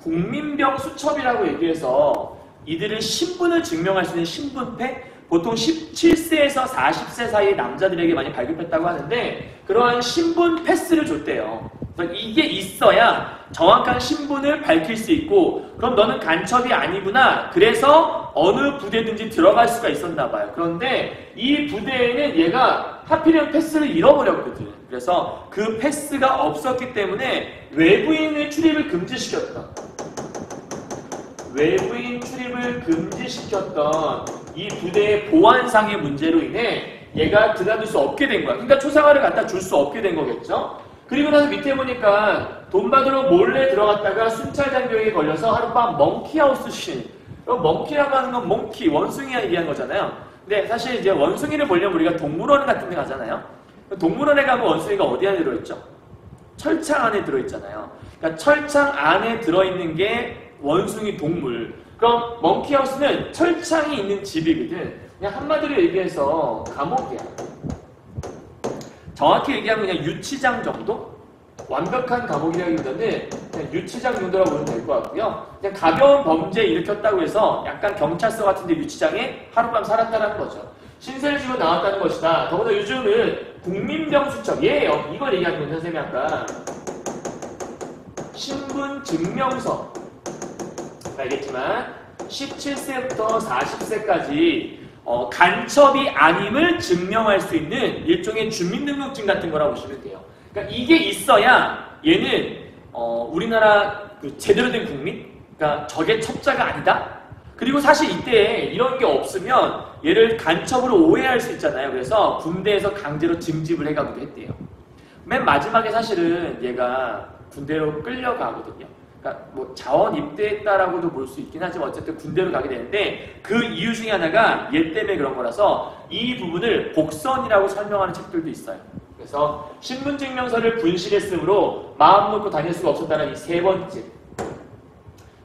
국민병 수첩이라고 얘기해서 이들은 신분을 증명할 수 있는 신분패 보통 17세에서 40세 사이의 남자들에게 많이 발급했다고 하는데 그러한 신분 패스를 줬대요. 그래서 이게 있어야 정확한 신분을 밝힐 수 있고 그럼 너는 간첩이 아니구나. 그래서 어느 부대든지 들어갈 수가 있었나 봐요. 그런데 이 부대에는 얘가 하필이면 패스를 잃어버렸거든. 그래서 그 패스가 없었기 때문에 외부인의 출입을 금지시켰다. 외부인 출입을 금지시켰던 이 부대의 보안상의 문제로 인해 얘가 드나들 수 없게 된 거야. 그러니까 초상화를 갖다 줄 수 없게 된 거겠죠? 그리고 나서 밑에 보니까 돈 받으러 몰래 들어갔다가 순찰 장벽에 걸려서 하룻밤 멍키하우스 신. 멍키라고 하는 건 몽키, 원숭이가 얘기한 거잖아요. 근데 사실 이제 원숭이를 보려면 우리가 동물원 같은 데 가잖아요. 동물원에 가면 원숭이가 어디 안에 들어있죠? 철창 안에 들어있잖아요. 그러니까 철창 안에 들어있는 게 원숭이 동물. 그럼 멍키하우스는 철창이 있는 집이거든. 그냥 한마디로 얘기해서 감옥이야. 정확히 얘기하면 그냥 유치장 정도? 완벽한 감옥이라기보다는 그냥 유치장 정도라고 보면 될 것 같고요. 그냥 가벼운 범죄 일으켰다고 해서 약간 경찰서 같은데 유치장에 하룻밤 살았다는 거죠. 신세를 지고 나왔다는 것이다. 더구나 요즘은 국민병수첩, 얘예요. 이걸 얘기하는 건 선생님이 아까 신분 증명서 알겠지만 17세부터 40세까지 어, 간첩이 아님을 증명할 수 있는 일종의 주민등록증 같은 거라고 보시면 돼요. 그러니까 이게 있어야 얘는 어, 우리나라 그 제대로 된 국민, 그러니까 적의 첩자가 아니다. 그리고 사실 이때 이런 게 없으면 얘를 간첩으로 오해할 수 있잖아요. 그래서 군대에서 강제로 징집을 해가기도 했대요. 맨 마지막에 사실은 얘가 군대로 끌려가거든요. 그러니까 뭐 자원 입대했다라고도 볼 수 있긴 하지만 어쨌든 군대로 가게 되는데 그 이유 중에 하나가 얘 때문에 그런 거라서 이 부분을 복선이라고 설명하는 책들도 있어요. 그래서 신분증명서를 분실했으므로 마음 놓고 다닐 수가 없었다는 이 세 번째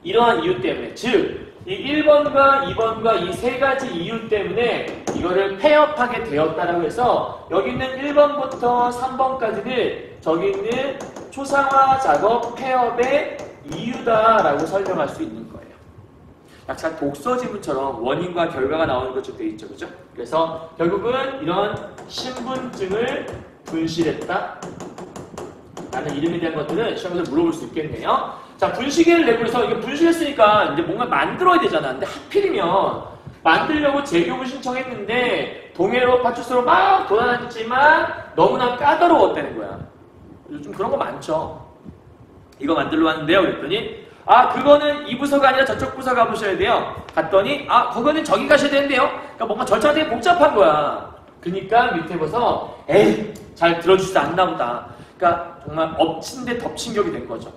이러한 이유 때문에 즉 이 1번과 2번과 이 세 가지 이유 때문에 이거를 폐업하게 되었다라고 해서 여기 있는 1번부터 3번까지는 저기 있는 초상화 작업 폐업의 이유다라고 설명할 수 있는 거예요. 약간 독서 지문처럼 원인과 결과가 나오는 것처럼 되어 있죠. 그죠? 그래서 결국은 이런 신분증을 분실했다. 라는 이름에 대한 것들은 시험에서 물어볼 수 있겠네요. 자, 분식회를 내고서 이게 분식했으니까 이제 뭔가 만들어야 되잖아. 근데 하필이면 만들려고 재교부 신청했는데 동해로 파출소로 막 돌아다녔지만 너무나 까다로웠다는 거야. 요즘 그런 거 많죠. 이거 만들러 왔는데요. 그랬더니 아 그거는 이 부서가 아니라 저쪽 부서 가보셔야 돼요. 갔더니 아 그거는 저기 가셔야 되는데요. 그러니까 뭔가 절차가 되게 복잡한 거야. 그러니까 밑에 보서 에이 잘 들어주지도 않나 보다. 그러니까 정말 엎친 데 덮친 격이 된 거죠.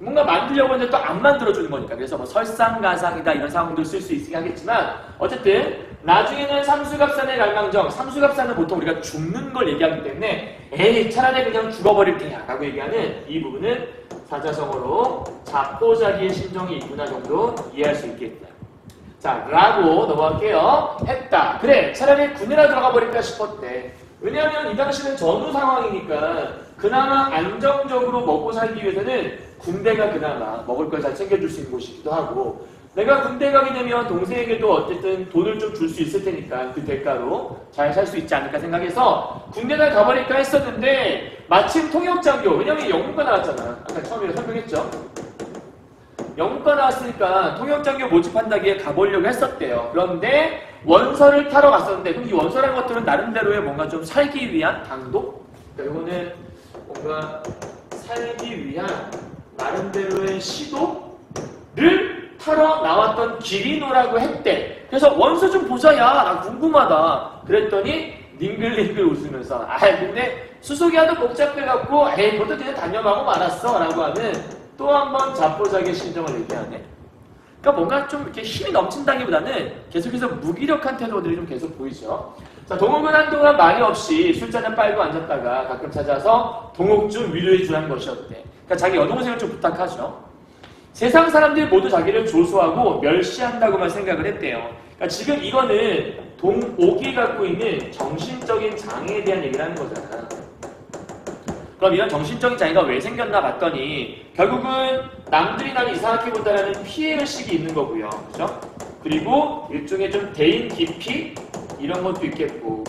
뭔가 만들려고 했는데 또 안 만들어주는 거니까. 그래서 뭐 설상가상이다 이런 상황도 쓸 수 있긴 하겠지만 어쨌든 나중에는 삼수갑산의 갈망정, 삼수갑산은 보통 우리가 죽는 걸 얘기하기 때문에 에이 차라리 그냥 죽어버릴 테야 라고 얘기하는 이 부분은 사자성어로 자포자기의 심정이 있구나 정도 이해할 수 있겠다. 자, 라고 넘어갈게요. 했다. 그래, 차라리 군이나 들어가 버릴까 싶었대. 왜냐하면 이 당시는 전후 상황이니까 그나마 안정적으로 먹고 살기 위해서는 군대가 그나마 먹을 걸 잘 챙겨줄 수 있는 곳이기도 하고 내가 군대 가게 되면 동생에게도 어쨌든 돈을 좀 줄 수 있을 테니까 그 대가로 잘 살 수 있지 않을까 생각해서 군대나 가버릴까 했었는데 마침 통역장교 왜냐면 영문과 나왔잖아. 아까 처음에 설명했죠? 영문과 나왔으니까 통역장교 모집한다기에 가보려고 했었대요. 그런데 원서를 타러 갔었는데 그럼 이 원서라는 것들은 나름대로의 뭔가 좀 살기 위한 당도? 그러니까 이거는 뭔가 살기 위한 나름대로의 시도를 타러 나왔던 기리노라고 했대. 그래서 원서 좀 보자, 야. 나 궁금하다. 그랬더니 닝글닝글 웃으면서 아 근데 수속이 하도 복잡해갖고 에이 그것도 그냥 단념하고 말았어 라고 하는 또 한 번 자포자기의 심정을 얘기하네. 그러니까 뭔가 좀 이렇게 힘이 넘친다기보다는 계속해서 무기력한 태도들이 좀 계속 보이죠. 자, 동욱은 한동안 말이 없이 술잔을 빨고 앉았다가 가끔 찾아서 동욱 좀 위로해 주라는 것이었대. 그러니까 자기 여동생을 좀 부탁하죠. 세상 사람들이 모두 자기를 조소하고 멸시한다고만 생각을 했대요. 그러니까 지금 이거는 동옥이 갖고 있는 정신적인 장애에 대한 얘기를 하는 거잖아. 그럼 이런 정신적인 장애가 왜 생겼나 봤더니 결국은 남들이 나를 이상하게 본다는 피해의식이 있는 거고요. 그죠? 그리고 일종의 좀 대인 기피 이런 것도 있겠고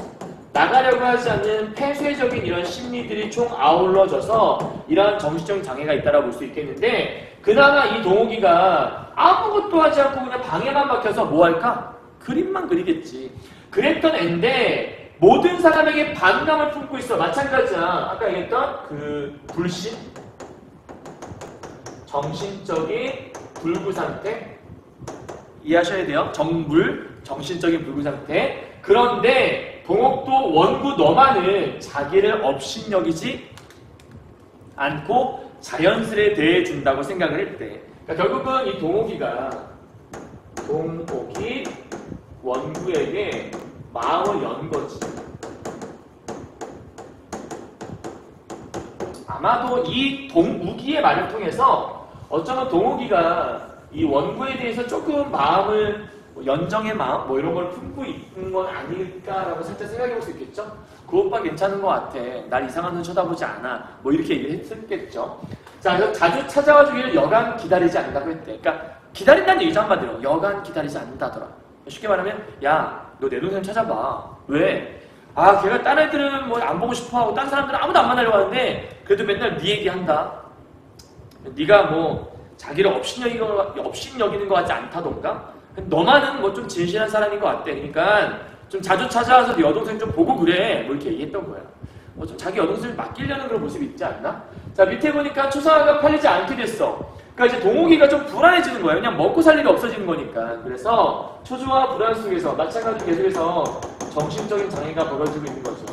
나가려고 하지 않는 폐쇄적인 이런 심리들이 총 아울러져서 이러한 정신적인 장애가 있다고 볼 수 있겠는데 그나마 이 동욱이가 아무것도 하지 않고 그냥 방에만 박혀서 뭐 할까? 그림만 그리겠지. 그랬던 앤데 모든 사람에게 반감을 품고 있어. 마찬가지야. 아까 얘기했던 그 불신, 정신적인 불구 상태 이해하셔야 돼요. 정불, 정신적인 불구 상태. 그런데 동옥도 원구 너만은 자기를 업신여기지 않고 자연스레 대해준다고 생각을 했대. 그러니까 결국은 이 동옥이가 동옥이 원구에게 마음을 연 거지. 아마도 이 동욱이의 말을 통해서 어쩌면 동욱이가 이 원구에 대해서 조금 마음을 뭐 연정의 마음 뭐 이런 걸 품고 있는 건 아닐까라고 살짝 생각해 볼 수 있겠죠? 그 오빠 괜찮은 것 같아. 날 이상한 눈 쳐다보지 않아. 뭐 이렇게 얘기를 했었겠죠. 자, 그래서 자주 찾아와 주기를 여간 기다리지 않는다고 했대. 그러니까 기다린다는 얘기죠 한마디로. 여간 기다리지 않는다더라. 쉽게 말하면 야, 너 내 동생 찾아봐. 왜? 아, 걔가 딴 애들은 뭐 안 보고 싶어 하고 딴 사람들은 아무도 안 만나려고 하는데 그래도 맨날 네 얘기한다. 네가 뭐 자기를 것, 업신 여기는 것 같지 않다던가? 너만은 뭐 좀 진실한 사람인 것 같대. 그러니까 좀 자주 찾아와서 네 여동생 좀 보고 그래. 뭐 이렇게 얘기했던 거야. 뭐 좀 자기 여동생을 맡기려는 그런 모습이 있지 않나? 자, 밑에 보니까 초상화가 팔리지 않게 됐어. 그러니까 이제 동욱이가 좀 불안해지는 거예요. 그냥 먹고 살 일이 없어지는 거니까. 그래서 초조와 불안 속에서 마찬가지로 계속해서 정신적인 장애가 벌어지고 있는 거죠.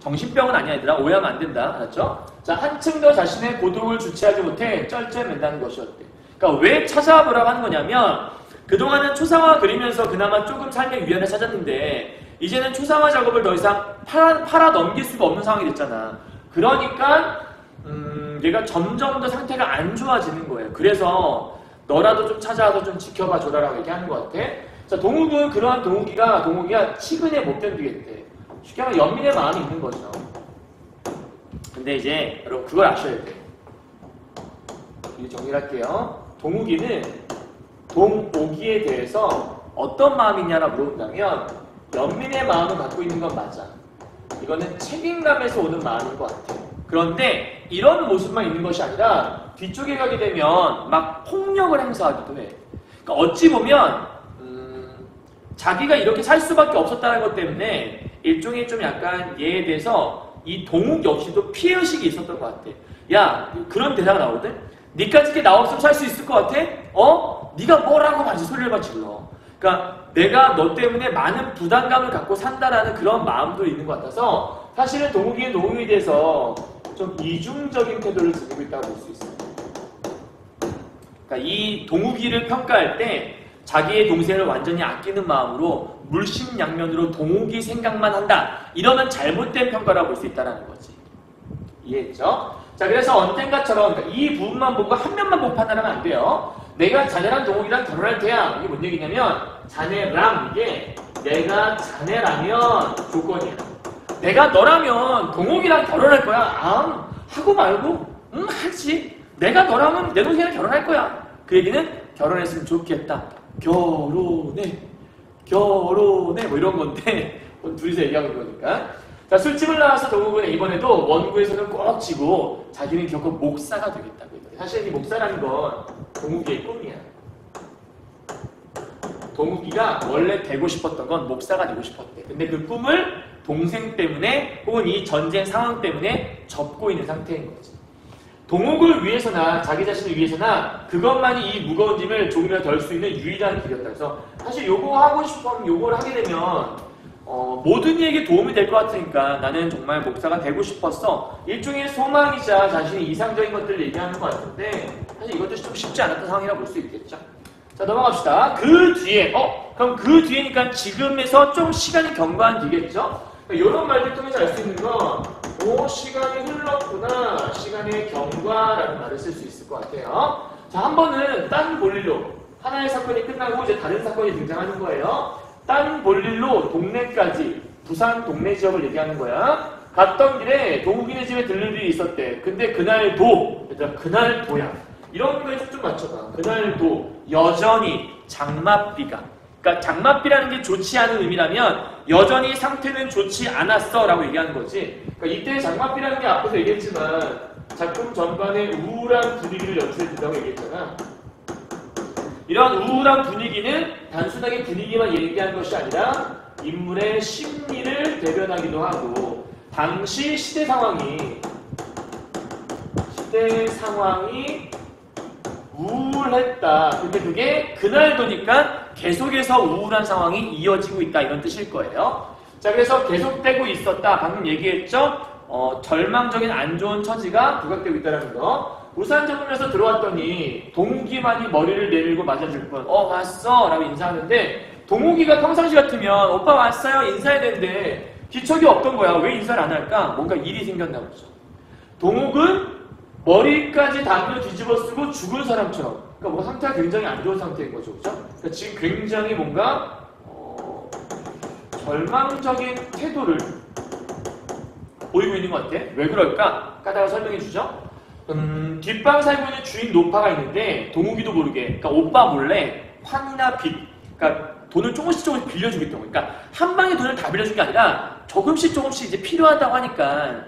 정신병은 아니야, 얘들아. 오해하면 안 된다. 알았죠? 자, 한층 더 자신의 고독을 주체하지 못해 쩔쩔맨다는 것이었대. 그러니까 왜 찾아와 보라고 하는 거냐면 그동안은 초상화 그리면서 그나마 조금 삶의 위안을 찾았는데 이제는 초상화 작업을 더 이상 팔아, 팔아 넘길 수가 없는 상황이 됐잖아. 그러니까 음, 얘가 점점 더 상태가 안 좋아지는 거예요. 그래서 너라도 좀 찾아와서 좀 지켜봐 줘라라고 얘기하는 것 같아. 자, 동욱은 그러한 동욱이가 동욱이가 치근에 못 견디겠대. 쉽게 말하면 연민의 마음이 있는 거죠. 근데 이제 여러분 그걸 아셔야 돼. 이 정리를 할게요. 동욱이는 동오기에 대해서 어떤 마음이냐라고 물어본다면 연민의 마음을 갖고 있는 건 맞아. 이거는 책임감에서 오는 마음인 것 같아. 그런데 이런 모습만 있는 것이 아니라 뒤쪽에 가게 되면 막 폭력을 행사하기도 해. 그러니까 어찌 보면 음, 자기가 이렇게 살 수밖에 없었다는 것 때문에 일종의 좀 약간 얘에 대해서 이 동욱 역시도 피해의식이 있었던 것 같아. 야 그런 대사가 나오거든. 니까지 게 나 없으면 살 수 있을 것 같아? 어? 네가 뭐라고 마치 소리를 막 질러. 그러니까 내가 너 때문에 많은 부담감을 갖고 산다라는 그런 마음도 있는 것 같아서 사실은 동욱이의 노후에 대해서 좀 이중적인 태도를 지니고 있다고 볼 수 있어요. 그러니까 이 동욱이를 평가할 때 자기의 동생을 완전히 아끼는 마음으로 물심양면으로 동욱이 생각만 한다. 이러면 잘못된 평가라고 볼 수 있다는 거지. 이해했죠? 자, 그래서 언젠가처럼 그러니까 이 부분만 보고 한 면만 보고 판단하면 안 돼요. 내가 자네랑 동욱이랑 결혼할 테야. 이게 뭔 얘기냐면 자네랑 이게 내가 자네라면 조건이야. 내가 너라면 동욱이랑 결혼할 거야. 아, 하고 말고 응 하지. 내가 너라면 내 동생이랑 결혼할 거야. 그 얘기는 결혼했으면 좋겠다. 결혼해. 결혼해. 뭐 이런 건데 둘이서 얘기하는 거니까. 자, 술집을 나와서 동욱은 이번에도 원구에서는 꼭 지고 자기는 결코 목사가 되겠다고 했거든. 사실 이 목사라는 건 동욱이의 꿈이야. 동욱이가 원래 되고 싶었던 건 목사가 되고 싶었대. 근데 그 꿈을 동생 때문에 혹은 이 전쟁 상황 때문에 접고 있는 상태인 거지. 동욱을 위해서나 자기 자신을 위해서나 그것만이 이 무거운 짐을 조금이라도 덜 수 있는 유일한 길이었다. 그래서 사실 요거 하고 싶으면 요걸 하게 되면 어, 모든 이에게 도움이 될 것 같으니까 나는 정말 목사가 되고 싶었어. 일종의 소망이자 자신의 이상적인 것들을 얘기하는 것 같은데 사실 이것도 좀 쉽지 않았던 상황이라고 볼수 있겠죠. 자 넘어갑시다. 그 뒤에 어 그럼 그 뒤에니까 지금에서 좀 시간이 경과한 뒤겠죠? 이런 그러니까 말들 통해서 알 수 있는 건 오, 시간이 흘렀구나. 시간의 경과라는 말을 쓸 수 있을 것 같아요. 자, 한 번은 딴 볼일로 하나의 사건이 끝나고 이제 다른 사건이 등장하는 거예요. 딴 볼일로 동네까지 부산 동네 지역을 얘기하는 거야. 갔던 길에 동욱이네 집에 들를 일이 있었대. 근데 그날도 얘들아 그날도야. 이런 거에 좀 맞춰봐. 그날도 여전히 장맛비가 그러니까 장맛비라는 게 좋지 않은 의미라면 여전히 상태는 좋지 않았어 라고 얘기하는 거지 그러니까 이때 장맛비라는 게 앞에서 얘기했지만 작품 전반에 우울한 분위기를 연출해 준다고 얘기했잖아 이런 우울한 분위기는 단순하게 분위기만 얘기하는 것이 아니라 인물의 심리를 대변하기도 하고 당시 시대 상황이 시대 상황이 우울했다. 근데 그게 그날도니까 계속해서 우울한 상황이 이어지고 있다. 이런 뜻일 거예요. 자, 그래서 계속되고 있었다. 방금 얘기했죠? 어, 절망적인 안 좋은 처지가 부각되고 있다는 거. 우산 접으면서 들어왔더니 동욱이만이 머리를 내밀고 맞아줄 뿐. 어, 왔어. 라고 인사하는데 동욱이가 평상시 같으면 오빠 왔어요. 인사해야 되는데 기척이 없던 거야. 왜 인사를 안 할까? 뭔가 일이 생겼나 보죠. 동욱은 머리까지 담요 뒤집어 쓰고 죽은 사람처럼 그러니까 뭐 상태가 굉장히 안 좋은 상태인 거죠. 그죠? 그러니까 지금 굉장히 뭔가 어, 절망적인 태도를 보이고 있는 것 같아. 왜 그럴까? 까다가 설명해 주죠. 음, 뒷방 살고 있는 주인 노파가 있는데 동욱이도 모르게 그러니까 오빠 몰래 환이나 빚 그러니까 돈을 조금씩 조금씩 빌려주겠다고 그러니까 한 방에 돈을 다 빌려준 게 아니라 조금씩 조금씩 이제 필요하다고 하니까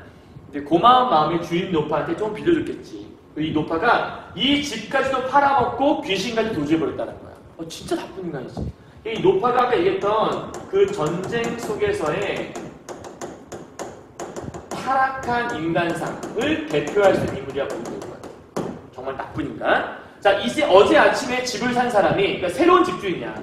고마운 마음에 주인 노파한테 좀 빌려줬겠지. 이 노파가 이 집까지도 팔아먹고 귀신까지 도주해버렸다는 거야. 어, 진짜 나쁜 인간이지. 이 노파가 아까 얘기했던 그 전쟁 속에서의 타락한 인간상을 대표할 수 있는 인물이라고 보면 되는 거야. 정말 나쁜 인간. 자, 이제 어제 아침에 집을 산 사람이, 그러니까 새로운 집주인이야.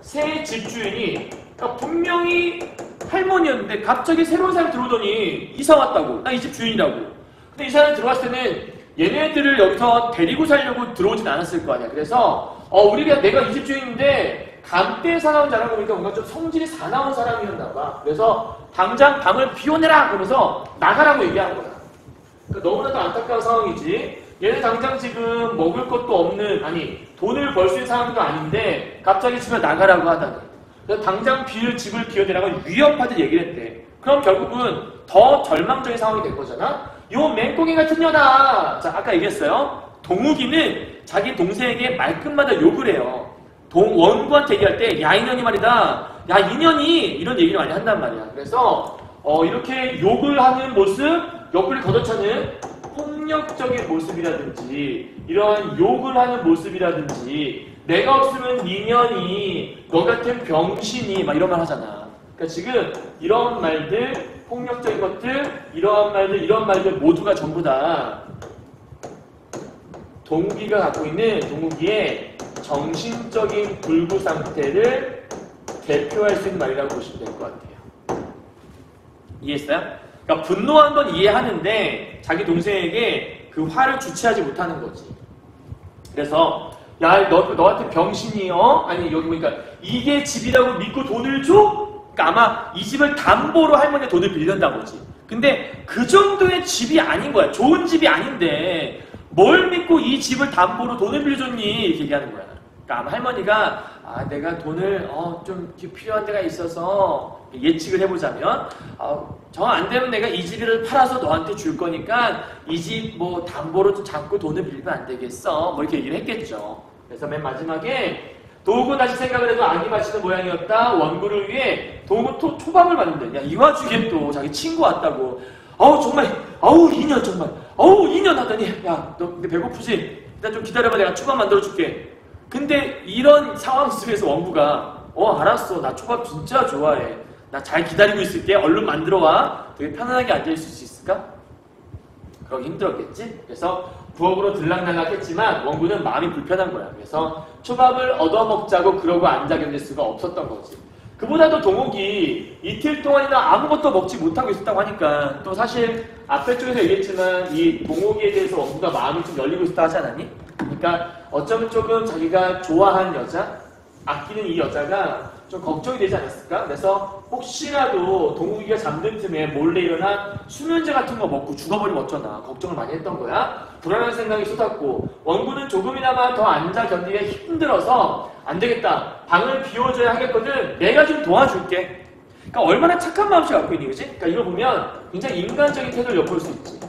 새 집주인이, 그러니까 분명히 할머니였는데 갑자기 새로운 사람이 들어오더니 이사 왔다고. 나 이 집 주인이라고. 근데 이 사람이 들어왔을 때는 얘네들을 여기서 데리고 살려고 들어오진 않았을 거 아니야. 그래서 어 우리가 내가 이 집 주인인데 간때 사나운 자라 보니까 뭔가 좀 성질이 사나운 사람이었나 봐. 그래서 당장 방을 비워내라 그러면서 나가라고 얘기한 거야. 그러니까 너무나도 안타까운 상황이지. 얘는 당장 지금 먹을 것도 없는 아니 돈을 벌 수 있는 상황도 아닌데 갑자기 집에 나가라고 하다니. 그래서 당장 비를 집을 비워내라고 위협하듯 얘기를 했대. 그럼 결국은 더 절망적인 상황이 된 거잖아. 요 맹꽁이 같은 년아. 자, 아까 얘기했어요. 동욱이는 자기 동생에게 말끝마다 욕을 해요. 동 원구한테 얘기할 때, 야 이년이 말이다. 야 이년이 이런 얘기를 많이 한단 말이야. 그래서 어, 이렇게 욕을 하는 모습, 옆구리 걷어차는 폭력적인 모습이라든지 이런 욕을 하는 모습이라든지 내가 없으면 인연이 너 같은 병신이 막 이런 말 하잖아. 그러니까 지금 이런 말들, 폭력적인 것들, 이러한 말들, 이런 말들 모두가 전부 다 동욱이가 갖고 있는 동욱이의 정신적인 불구 상태를 대표할 수 있는 말이라고 보시면 될 것 같아요. 이해했어요? 그러니까 분노한 건 이해하는데 자기 동생에게 그 화를 주체하지 못하는 거지. 그래서 야, 너, 너한테 병신이요? 아니, 여기 보니까, 이게 집이라고 믿고 돈을 줘? 그러니까 아마 이 집을 담보로 할머니 돈을 빌린다고지. 근데 그 정도의 집이 아닌 거야. 좋은 집이 아닌데, 뭘 믿고 이 집을 담보로 돈을 빌려줬니? 이렇게 얘기하는 거야. 그러니까 할머니가 아 내가 돈을 어, 좀 필요한 데가 있어서 예측을 해보자면 어, 정안 되면 내가 이 집을 팔아서 너한테 줄 거니까 이 집 뭐 담보로 좀 잡고 돈을 빌리면 안 되겠어? 뭐 이렇게 얘기를 했겠죠. 그래서 맨 마지막에 도구 다시 생각을 해도 아기 바치는 모양이었다. 원고를 위해 토, 초밥을 받는다. 야, 이 와중에 또 자기 친구 왔다고. 어우, 정말, 어우, 2년 정말. 어우, 2년 하더니, 야, 너 배고프지? 일단 좀 기다려봐. 내가 초밥 만들어줄게. 근데 이런 상황 속에서 원구가, 어, 알았어. 나 초밥 진짜 좋아해. 나 잘 기다리고 있을게. 얼른 만들어 와. 되게 편안하게 앉아 있을 수 있을까? 그러기 힘들었겠지? 그래서 부엌으로 들락날락 했지만 원구는 마음이 불편한 거야. 그래서 초밥을 얻어먹자고 그러고 앉아 견딜 수가 없었던 거지. 그보다도 동욱이 이틀 동안이나 아무것도 먹지 못하고 있었다고 하니까 또 사실 앞에 쪽에서 얘기했지만 이 동욱이에 대해서 원구가 마음이 좀 열리고 있다 하지 않았니? 그러니까 어쩌면 조금 자기가 좋아하는 여자, 아끼는 이 여자가 좀 걱정이 되지 않았을까? 그래서 혹시라도 동욱이가 잠든 틈에 몰래 일어나 수면제 같은 거 먹고 죽어버리면 어쩌나 걱정을 많이 했던 거야. 불안한 생각이 쏟았고 원구는 조금이나마 더 앉아 견디기 힘들어서 안 되겠다. 방을 비워줘야 하겠거든. 내가 좀 도와줄게. 그러니까 얼마나 착한 마음씨 갖고 있니, 그지? 그러니까 이걸 보면 굉장히 인간적인 태도를 엿볼 수 있지.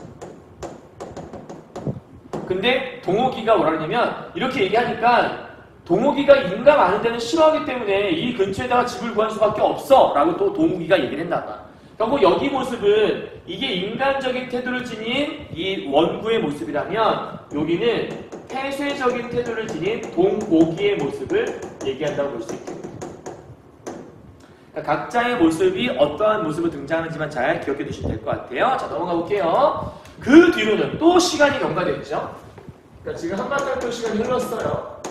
근데 동욱이가 뭐라 그러냐면 이렇게 얘기하니까 동욱이가 인가 많은 데는 싫어하기 때문에 이 근처에다가 집을 구할 수밖에 없어 라고 또 동욱이가 얘기를 했나 봐. 결국 여기 모습은 이게 인간적인 태도를 지닌 이 원구의 모습이라면 여기는 폐쇄적인 태도를 지닌 동옥이의 모습을 얘기한다고 볼 수 있겠네요. 그러니까 각자의 모습이 어떠한 모습으로 등장하는지만 잘 기억해 두시면 될 것 같아요. 자 넘어가 볼게요. 그 뒤로는 또 시간이 경과됐죠. 그러니까 지금 한반달 또 시간이 흘렀어요.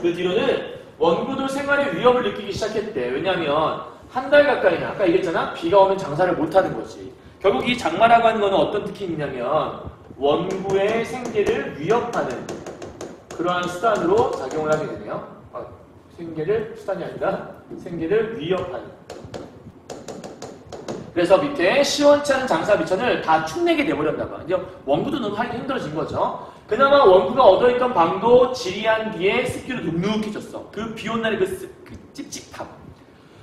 그 뒤로는 원구도 생활의 위협을 느끼기 시작했대. 왜냐하면 한 달 가까이나 아까 얘기했잖아. 비가 오면 장사를 못 하는 거지. 결국 이 장마라고 하는 거는 어떤 특징이냐면 원구의 생계를 위협하는 그러한 수단으로 작용을 하게 되네요. 아, 생계를 수단이 아니라 생계를 위협하는. 그래서 밑에 시원치 않은 장사 비천을 다 축내게 돼버렸나 봐. 이제 원구도 너무 하기 힘들어진 거죠. 그나마 원구가 얻어있던 방도 지리한 비에 습기로 눅눅해졌어. 그 비 온 날의 그, 습- 그 찝찝함.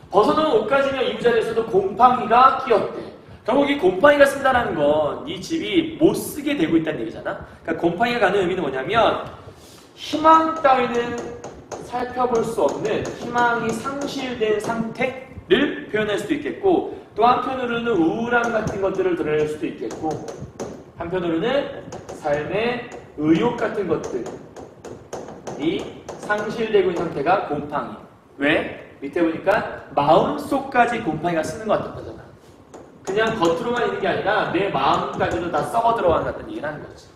벗어놓은 옷가지며 이부자리에서도 곰팡이가 끼었대. 결국 이 곰팡이가 쓴다는 건 이 집이 못 쓰게 되고 있다는 얘기잖아. 그러니까 곰팡이가 가는 의미는 뭐냐면 희망 따위는 살펴볼 수 없는 희망이 상실된 상태를 표현할 수도 있겠고 또 한편으로는 우울함 같은 것들을 드러낼 수도 있겠고 한편으로는 삶의 의욕 같은 것들이 상실되고 있는 상태가 곰팡이. 왜? 밑에 보니까 마음속까지 곰팡이가 쓰는 것 같단 거잖아. 그냥 겉으로만 있는 게 아니라 내 마음까지도 다 썩어 들어간다는 얘기를 하는 거지.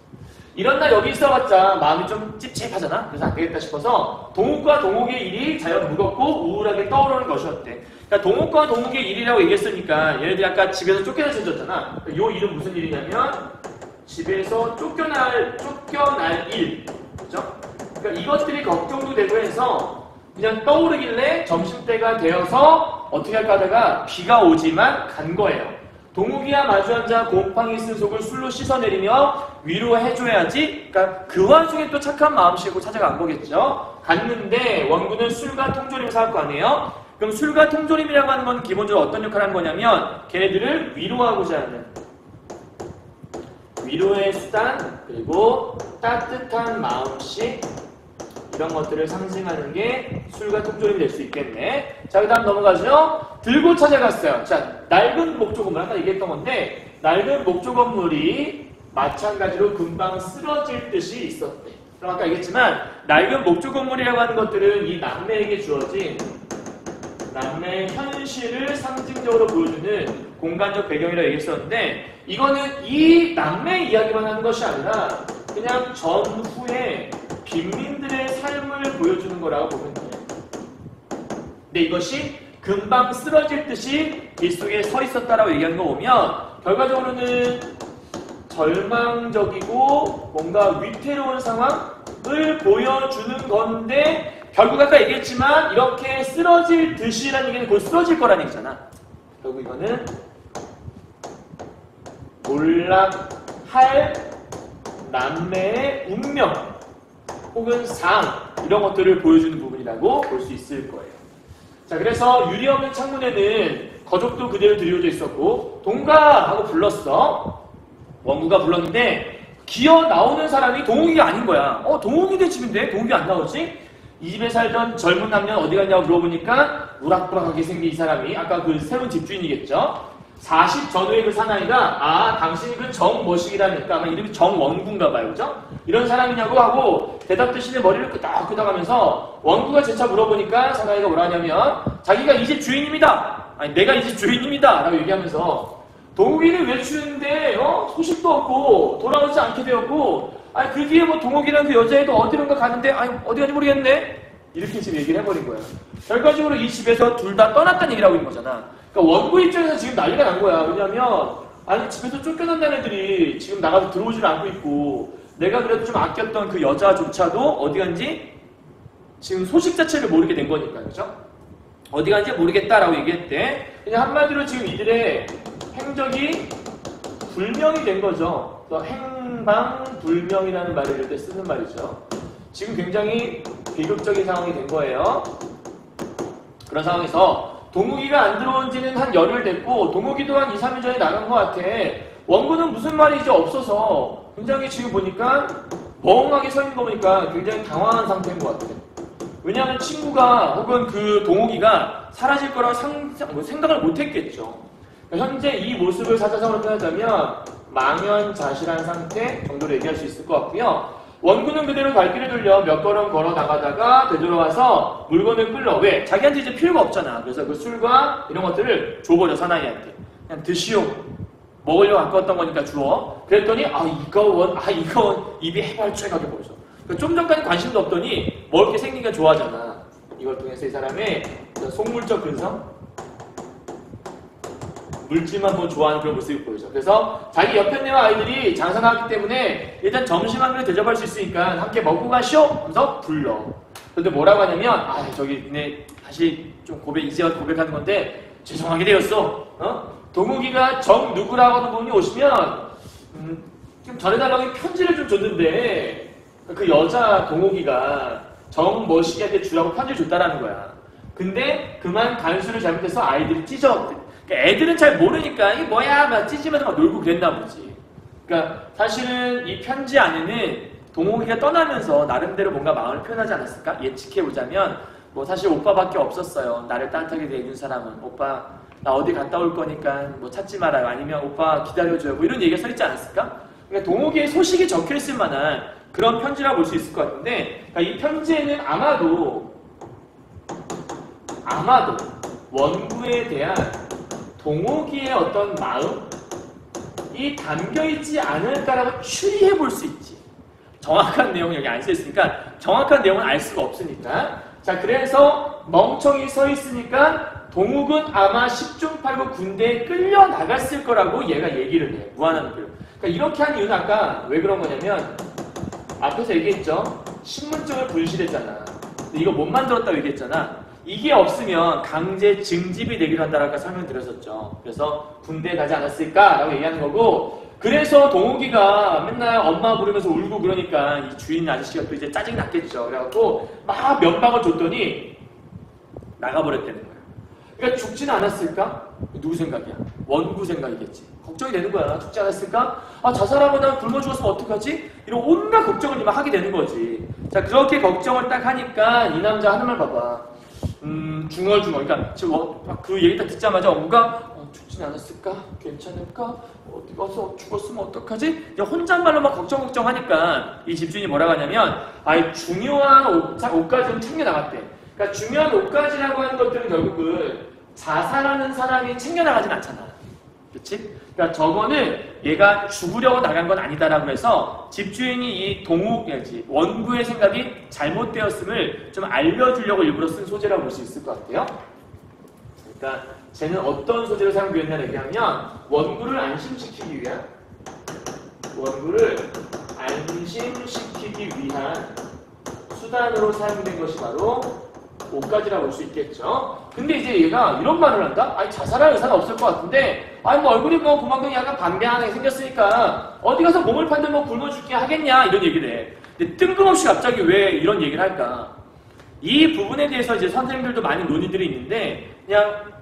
이런 날 여기 있어봤자 마음이 좀 찝찝하잖아. 그래서 안 되겠다 싶어서 동욱과 동욱의 일이 자연 무겁고 우울하게 떠오르는 것이었대. 그러니까 동욱과 동욱의 일이라고 얘기했으니까 얘네들이 아까 집에서 쫓겨나졌잖아. 요 일은 무슨 일이냐면 집에서 쫓겨날 쫓겨날 일, 그죠? 그러니까 이것들이 걱정도 되고 해서 그냥 떠오르길래 점심 때가 되어서 어떻게 할까 하다가 비가 오지만 간 거예요. 동욱이와 마주 앉아 곰팡이 쓴 속을 술로 씻어내리며 위로해줘야지. 그러니까 그 와중에 또 착한 마음씨고 찾아간 거겠죠. 갔는데 원구는 술과 통조림 사올 거 아니에요? 그럼 술과 통조림이라고 하는 건 기본적으로 어떤 역할을 하는 거냐면 걔네들을 위로하고자 하는 위로의 수단 그리고 따뜻한 마음씨 이런 것들을 상징하는 게 술과 통조림이 될 수 있겠네. 자, 그 다음 넘어가죠. 들고 찾아갔어요. 자, 낡은 목조 건물, 아까 얘기했던 건데, 낡은 목조 건물이 마찬가지로 금방 쓰러질 듯이 있었대. 그럼 아까 얘기했지만, 낡은 목조 건물이라고 하는 것들은 이 남매에게 주어진 남매의 현실을 상징적으로 보여주는 공간적 배경이라고 얘기했었는데, 이거는 이 남매 이야기만 하는 것이 아니라, 그냥 전후에 빈민들의 삶을 보여주는 거라고 보면 돼요. 근데 이것이 금방 쓰러질 듯이 빗속에 서 있었다라고 얘기하는 거 보면 결과적으로는 절망적이고 뭔가 위태로운 상황을 보여주는 건데 결국 아까 얘기했지만 이렇게 쓰러질 듯이라는 얘기는 곧 쓰러질 거라는 얘기잖아. 결국 이거는 몰락할 남매의 운명 혹은 상 이런 것들을 보여주는 부분이라고 볼 수 있을 거예요. 자, 그래서 유리 없는 창문에는 거족도 그대로 드리워져 있었고 동가 하고 불렀어. 원구가 불렀는데 기어 나오는 사람이 동욱이가 아닌 거야. 어, 동욱이 네 집인데 동욱이 안 나오지? 이 집에 살던 젊은 남녀는 어디 갔냐고 물어보니까 우락부락하게 생긴 이 사람이 아까 그 새로운 집주인이겠죠. 40 전후의 그 사나이가 아 당신이 그 정머식이라니까 아마 이름이 정원구인가 봐요 그죠? 이런 사람이냐고 하고 대답 대신에 머리를 끄덕끄덕 하면서 원구가 재차 물어보니까 사나이가 뭐라 하냐면 자기가 이 집 주인입니다. 아니 내가 이 집 주인입니다. 라고 얘기하면서 동욱이를 외치는데 어? 소식도 없고 돌아오지 않게 되었고 아니 그 뒤에 뭐 동욱이라는 그 여자애도 어디론가 가는데 아니 어디 가는지 모르겠네? 이렇게 지금 얘기를 해버린 거야. 결과적으로 이 집에서 둘 다 떠났다는 얘기를 하고 있는 거잖아. 그러니까 원고 입장에서 지금 난리가 난 거야. 왜냐면 아니 집에서 쫓겨난다는 애들이 지금 나가서 들어오지를 않고 있고 내가 그래도 좀 아꼈던 그 여자조차도 어디 간지 지금 소식 자체를 모르게 된 거니까 그죠? 어디 간지 모르겠다라고 얘기했대 그냥 한마디로 지금 이들의 행적이 불명이 된 거죠. 행방불명이라는 말을 이럴 때 쓰는 말이죠. 지금 굉장히 비극적인 상황이 된 거예요. 그런 상황에서 동욱이가 안 들어온 지는 한 열흘 됐고 동욱이도 한 2, 3일 전에 나간 것 같아. 원고는 무슨 말이 이제 없어서 굉장히 지금 보니까 멍하게 서 있는 거 보니까 굉장히 당황한 상태인 것 같아. 왜냐하면 친구가 혹은 그 동욱이가 사라질 거라고 상, 뭐 생각을 못 했겠죠. 현재 이 모습을 사자성어로 표현하자면 망연자실한 상태 정도로 얘기할 수 있을 것 같고요. 원군은 그대로 발길을 돌려 몇 걸음 걸어 나가다가 되돌아와서 물건을 끌러 왜? 자기한테 이제 필요가 없잖아. 그래서 그 술과 이런 것들을 줘버려 사나이한테. 그냥 드시오. 먹으려고 왔던 거니까 주어. 그랬더니 아 이거 원, 아 이거 원, 입이 해발쬐하게 보여서. 그러니까 좀 전까지 관심도 없더니 먹을 게 생기니까 좋아하잖아. 이걸 통해서 이 사람의 속물적 근성, 물질만 보면 좋아하는 그런 모습이 보이죠. 그래서 자기 옆에 있는 아이들이 장사 나왔기 때문에 일단 점심 한 그릇 대접할 수 있으니까 함께 먹고 가시오! 하면서 불러. 근데 뭐라고 하냐면 아 저기 네 다시 좀 고백 이제 고백하는 건데 죄송하게 되었어. 어? 동욱이가 정 누구라고 하는 분이 오시면 음, 좀 전해달라고 편지를 좀 줬는데 그 여자 동욱이가 정 머시기한테 주라고 편지를 줬다라는 거야. 근데 그만 간수를 잘못해서 아이들이 찢어 그러니까 애들은 잘 모르니까 이게 뭐야 막 찢으면서 막 놀고 그랬나 보지. 그러니까 사실은 이 편지 안에는 동욱이가 떠나면서 나름대로 뭔가 마음을 표현하지 않았을까? 예측해 보자면 뭐 사실 오빠밖에 없었어요. 나를 따뜻하게 대해준 사람은 오빠 나 어디 갔다 올 거니까 뭐 찾지 말아요. 아니면 오빠 기다려줘요. 뭐 이런 얘기가 써 있지 않았을까? 그러니까 동욱이의 소식이 적혀 있을 만한 그런 편지라고 볼수 있을 것 같은데 그러니까 이 편지에는 아마도 아마도 원구에 대한 동욱이의 어떤 마음이 담겨 있지 않을까라고 추리해 볼 수 있지. 정확한 내용이 여기 안 써 있으니까 정확한 내용은 알 수가 없으니까. 자, 그래서 멍청이 서 있으니까 동욱은 아마 10중 8구 군대에 끌려 나갔을 거라고 얘가 얘기를 해. 무한한 글. 그러니까 이렇게 한 이유는 아까 왜 그런 거냐면 앞에서 얘기했죠. 신분증을 분실했잖아. 이거 못 만들었다고 얘기했잖아. 이게 없으면 강제 증집이 되기로 한다라고 설명드렸었죠. 그래서 군대에 가지 않았을까라고 얘기하는 거고 그래서 동욱이가 맨날 엄마 부르면서 울고 그러니까 이 주인 아저씨가 또 이제 짜증 났겠죠. 그래갖고 막 면박을 줬더니 나가버렸다는 거야. 그러니까 죽지는 않았을까? 누구 생각이야? 원구 생각이겠지. 걱정이 되는 거야. 죽지 않았을까? 아, 자살하거나 굶어 죽었으면 어떡하지? 이런 온갖 걱정을 하게 되는 거지. 자, 그렇게 걱정을 딱 하니까 이 남자 하는 말 봐봐. 음, 중얼중얼. 그러니까 지금 어, 그 얘기 딱 듣자마자 엄마가 어, 죽진 않았을까? 괜찮을까? 어디 가서 죽었으면 어떡하지? 혼잣말로 막 걱정 걱정하니까 이 집주인이 뭐라고 하냐면 아예 중요한 옷, 옷까지 좀 챙겨 나갔대. 그러니까 중요한 옷까지라고 하는 것들은 결국은 자살하는 사람이 챙겨 나가진 않잖아. 그렇지? 그러니까 저거는 얘가 죽으려고 나간 건 아니다라고 해서 집주인이 이 동욱이지 원구의 생각이 잘못되었음을 좀 알려주려고 일부러 쓴 소재라고 볼 수 있을 것 같아요. 그러니까 쟤는 어떤 소재를 사용했냐 얘기하면 원구를 안심시키기 위한 원구를 안심시키기 위한 수단으로 사용된 것이 바로 5까지라고 볼수 있겠죠. 근데 이제 얘가 이런 말을 한다? 아니, 자살할 의사는 없을 것 같은데, 아니, 뭐 얼굴이 뭐 구멍덩이 약간 방대하게 생겼으니까, 어디 가서 몸을 판들 뭐 굶어 죽게 하겠냐? 이런 얘기를 해. 근데 뜬금없이 갑자기 왜 이런 얘기를 할까? 이 부분에 대해서 이제 선생님들도 많은 논의들이 있는데, 그냥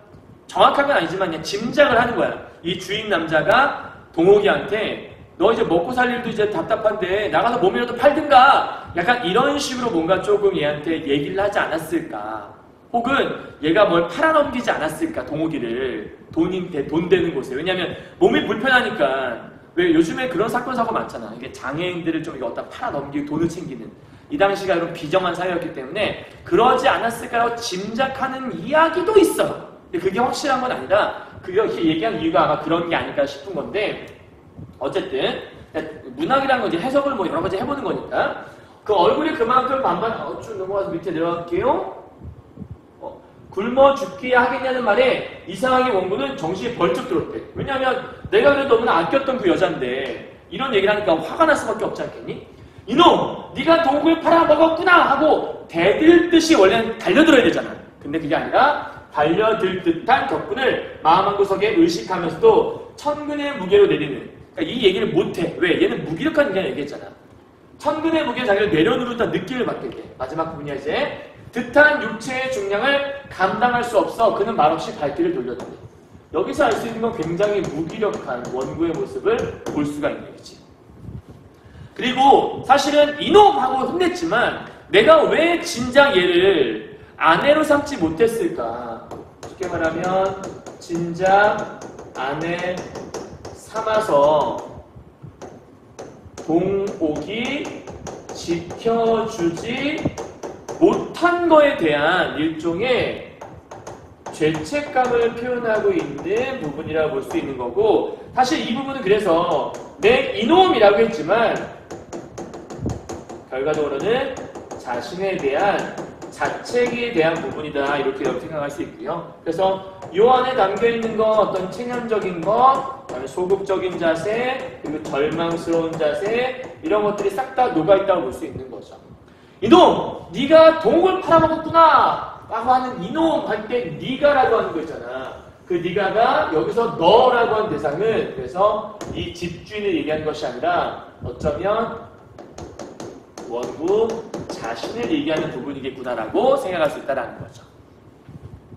정확한 건 아니지만 그냥 짐작을 하는 거야. 이 주인 남자가 동욱이한테 너 이제 먹고 살 일도 이제 답답한데 나가서 몸이라도 팔든가. 약간 이런 식으로 뭔가 조금 얘한테 얘기를 하지 않았을까. 혹은 얘가 뭘 팔아넘기지 않았을까 동욱이를. 돈인 돈 되는 곳에. 왜냐하면 몸이 불편하니까. 왜 요즘에 그런 사건 사고 많잖아. 이게 장애인들을 좀 이거 어디다 팔아넘기고 돈을 챙기는. 이 당시가 이런 비정한 사회였기 때문에 그러지 않았을까라고 짐작하는 이야기도 있어. 근데 그게 확실한 건 아니라 그렇게 얘기한 이유가 아마 그런 게 아닐까 싶은 건데 어쨌든 문학이라는 건 이제 해석을 뭐 여러 가지 해보는 거니까 그 얼굴이 그만큼 반반 어, 쭉 넘어가서 밑에 내려갈게요. 어, 굶어 죽기 하겠냐는 말에 이상하게 원고는 정신이 벌쩍 들었대. 왜냐하면 내가 그래도 너무나 아꼈던 그 여잔데 이런 얘기를 하니까 화가 날 수밖에 없지 않겠니? 이놈! 네가 동국을 팔아먹었구나! 하고 대들듯이 원래는 달려들어야 되잖아. 근데 그게 아니라 달려들 듯한 덕분을 마음 한 구석에 의식하면서도 천근의 무게로 내리는 그러니까 이 얘기를 못해. 왜? 얘는 무기력한 인간 얘기했잖아. 천근의 무게 자기를 내려누른다는 느낌을 받게 돼. 마지막 부분이야 이제. 듯한 육체의 중량을 감당할 수 없어 그는 말없이 발길을 돌렸다. 여기서 알 수 있는 건 굉장히 무기력한 원구의 모습을 볼 수가 있는 얘기지. 그리고 사실은 이놈하고 혼냈지만 내가 왜 진작 얘를 아내로 삼지 못했을까? 쉽게 말하면 진작 아내 삼아서 동옥이 지켜주지 못한 거에 대한 일종의 죄책감을 표현하고 있는 부분이라고 볼 수 있는 거고 사실 이 부분은 그래서 내 이놈이라고 했지만 결과적으로는 자신에 대한 자책에 대한 부분이다 이렇게 생각할 수 있고요. 그래서 요 안에 담겨 있는 건 어떤 체념적인 것, 소극적인 자세, 그리고 절망스러운 자세 이런 것들이 싹 다 녹아 있다고 볼 수 있는 거죠. 이놈, 네가 동을 팔아먹었구나 라고 하는 이놈 할 때 네가라고 하는 거 있잖아. 그 네가가 여기서 너라고 하는 대상은 그래서 이 집주인을 얘기하는 것이 아니라 어쩌면 원구 자신을 얘기하는 부분이겠구나라고 생각할 수 있다는 거죠.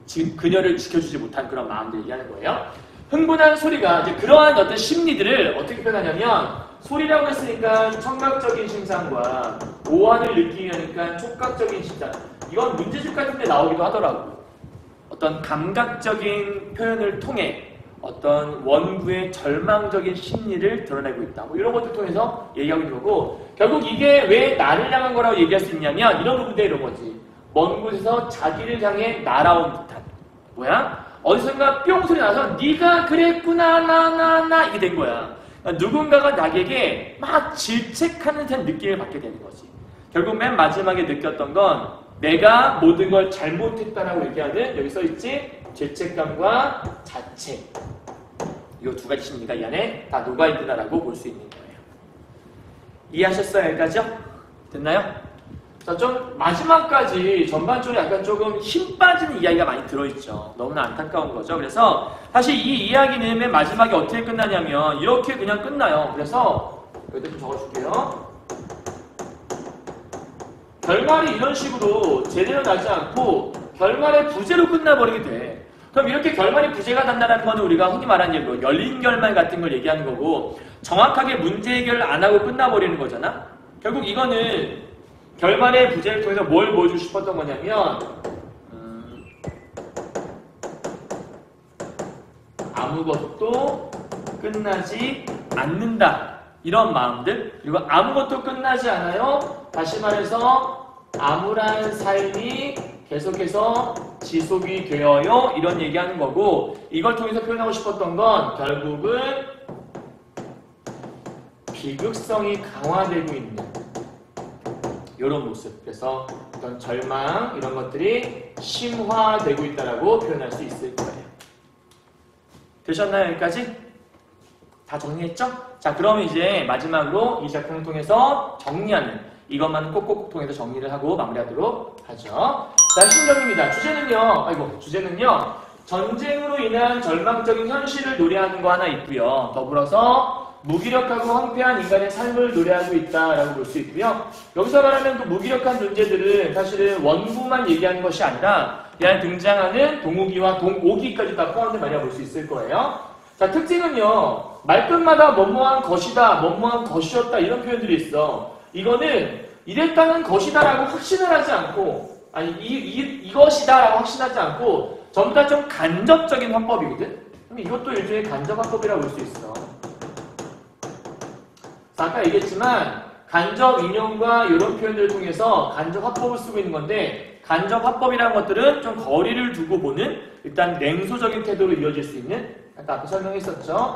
지금 그녀를 지켜주지 못한 그런 마음들 얘기하는 거예요. 흥분한 소리가 이제 그러한 어떤 심리들을 어떻게 표현하냐면 소리라고 했으니까 청각적인 심상과 오한을 느끼게 하니까 촉각적인 심상. 이건 문제집 같은 데 나오기도 하더라고. 어떤 감각적인 표현을 통해 어떤 원구의 절망적인 심리를 드러내고 있다. 뭐 이런 것들 통해서 얘기하고 있는 거고 결국 이게 왜 나를 향한 거라고 얘기할 수 있냐면 이런 부분들 이런 거지. 먼 곳에서 자기를 향해 날아온 듯한 뭐야? 어디선가 뿅 소리 나서 네가 그랬구나 나 나 나 이게 된 거야. 그러니까 누군가가 나에게 막 질책하는 듯한 느낌을 받게 되는 거지. 결국 맨 마지막에 느꼈던 건 내가 모든 걸 잘못했다라고 얘기하는 여기 써 있지 죄책감과 자책 이 두 가지 심리가 이 안에 다 녹아 있구나라고 볼 수 있는 거예요. 이해하셨어요? 여기까지요? 됐나요? 자, 좀 마지막까지 전반적으로 약간 조금 힘 빠지는 이야기가 많이 들어있죠. 너무나 안타까운 거죠. 그래서 사실 이 이야기는 맨 마지막에 어떻게 끝나냐면 이렇게 그냥 끝나요. 그래서 여기다 좀 적어줄게요. 결말이 이런 식으로 제대로 나지 않고 결말의 부재로 끝나버리게 돼. 그럼 이렇게 결말이 부재가 난다는 거는 우리가 흔히 말하는 예로 열린 결말 같은 걸 얘기하는 거고 정확하게 문제 해결을 안 하고 끝나버리는 거잖아. 결국 이거는 결말의 부재를 통해서 뭘 보여주고 싶었던 거냐면 음, 아무것도 끝나지 않는다. 이런 마음들. 그리고 아무것도 끝나지 않아요. 다시 말해서 암울한 삶이 계속해서 지속이 되어요. 이런 얘기하는 거고 이걸 통해서 표현하고 싶었던 건 결국은 비극성이 강화되고 있는 이런 모습. 그래서 어떤 절망 이런 것들이 심화되고 있다라고 표현할 수 있을 거예요. 되셨나요? 여기까지? 다 정리했죠? 자, 그러면 이제 마지막으로 이 작품을 통해서 정리하는 이 이것만 꼭꼭 통해서 정리를 하고 마무리하도록 하죠. 자, 신경입니다. 주제는요, 아이고, 주제는요, 전쟁으로 인한 절망적인 현실을 노래하는 거 하나 있고요. 더불어서 무기력하고 황폐한 인간의 삶을 노래하고 있다라고 볼 수 있고요. 여기서 말하는 그 무기력한 존재들은 사실은 원구만 얘기하는 것이 아니라 이 안에 등장하는 동욱이와 동오기까지 다 포함된 말이라고 볼수 있을 거예요. 자, 특징은요, 말끝마다 뭐뭐한 것이다, 뭐뭐한 것이었다, 이런 표현들이 있어. 이거는 이랬다는 것이다라고 확신을 하지 않고, 아니, 이, 이, 이것이다라고 확신하지 않고, 전부 다 좀 간접적인 화법이거든? 그럼 이것도 일종의 간접 화법이라고 볼 수 있어. 자, 아까 얘기했지만, 간접 인용과 이런 표현들을 통해서 간접 화법을 쓰고 있는 건데, 간접 화법이라는 것들은 좀 거리를 두고 보는, 일단 냉소적인 태도로 이어질 수 있는, 아까 앞에 설명했었죠?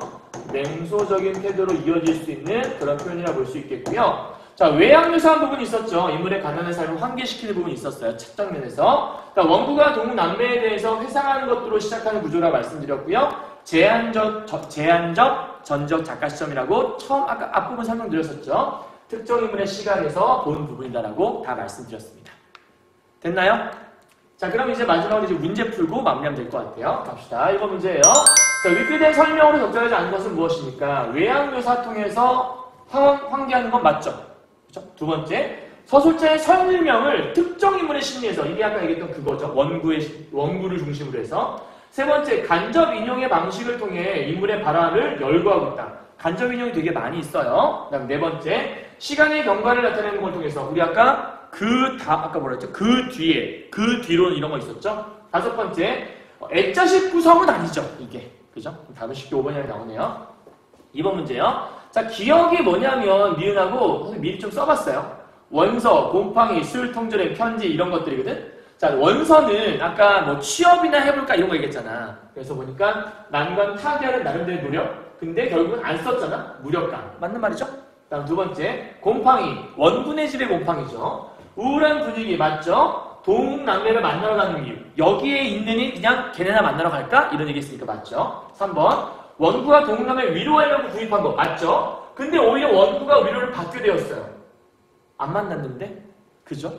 냉소적인 태도로 이어질 수 있는 그런 표현이라 볼 수 있겠고요. 자, 외양묘사한 부분이 있었죠. 인물의 가난한 삶을 환기시키는 부분이 있었어요. 첫 장면에서. 자, 원구가 동남매에 대해서 회상하는 것으로 시작하는 구조라 말씀드렸고요. 제한적, 저- 제한적 전적 작가 시점이라고 처음 아까 앞부분 설명드렸었죠. 특정 인물의 시각에서 본 부분이다라고 다 말씀드렸습니다. 됐나요? 자, 그럼 이제 마지막으로 이제 문제 풀고 마무리하면 될 것 같아요. 갑시다. 1번 문제예요. 자, 위크된 설명으로 적절하지 않은 것은 무엇입니까? 외양묘사 통해서 황, 환기하는 건 맞죠? 그죠? 두 번째, 서술자의 설명을 특정 인물의 심리에서, 이게 아까 얘기했던 그거죠. 원구의, 시- 원구를 중심으로 해서. 세 번째, 간접 인용의 방식을 통해 인물의 발화를 열거하고 있다. 간접 인용이 되게 많이 있어요. 그 다음 네 번째, 시간의 경과를 나타내는 걸 통해서, 우리 아까 그 다, 아까 뭐라 했죠? 그 뒤에, 그 뒤로는 이런 거 있었죠? 다섯 번째, 어, 애자식 구성은 아니죠, 이게. 그죠? 답은 쉽게 5번이 나오네요. 2번 문제요. 자, 기억이 뭐냐면, 선생님 미리 좀 써봤어요. 원서, 곰팡이, 술, 통조림, 편지, 이런 것들이거든? 자, 원서는 아까 뭐 취업이나 해볼까 이런 거 얘기했잖아. 그래서 보니까 난관 타개하는 나름대로 노력. 근데 결국은 안 썼잖아. 무력감. 맞는 말이죠? 다음 두 번째, 곰팡이. 원군의 집의 곰팡이죠. 우울한 분위기 맞죠? 동남매를 만나러 가는 이유. 여기에 있느니 그냥 걔네나 만나러 갈까? 이런 얘기 했으니까 맞죠? 3번, 원구가 동남매 위로하려고 구입한 거 맞죠? 근데 오히려 원구가 위로를 받게 되었어요. 안 만났는데? 그죠?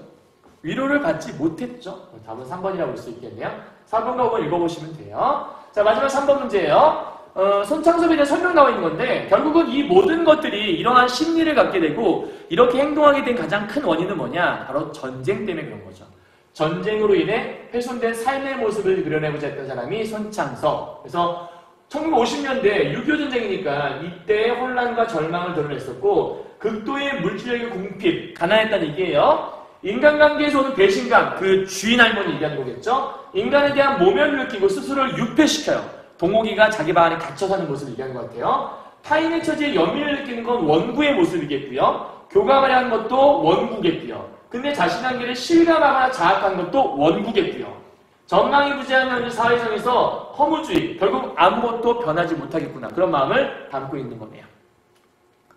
위로를 받지 못했죠? 답은 3번이라고 볼 수 있겠네요. 4번과 5번 읽어보시면 돼요. 자, 마지막 3번 문제예요. 어, 손창섭에 대한 설명 나와 있는 건데, 결국은 이 모든 것들이 이러한 심리를 갖게 되고, 이렇게 행동하게 된 가장 큰 원인은 뭐냐? 바로 전쟁 때문에 그런 거죠. 전쟁으로 인해 훼손된 삶의 모습을 그려내고자 했던 사람이 손창섭. 그래서 1950년대 6.25 전쟁이니까 이때 혼란과 절망을 드러냈었고, 극도의 물질적인 궁핍, 가난했다는 얘기예요. 인간관계에서 오는 배신감, 그 주인 할머니 얘기하는 거겠죠? 인간에 대한 모면을 느끼고 스스로를 유폐시켜요. 동옥이가 자기 방 안에 갇혀 사는 모습을 얘기하는 것 같아요. 타인의 처지에 연민을 느끼는 건 원구의 모습이겠고요. 교감을 하는 것도 원구겠고요. 근데 자신의 한계를 실감하거나 자학하는 것도 원구겠고요. 전망이 현재 사회상에서 허무주의, 결국 아무것도 변하지 못하겠구나. 그런 마음을 담고 있는 거네요.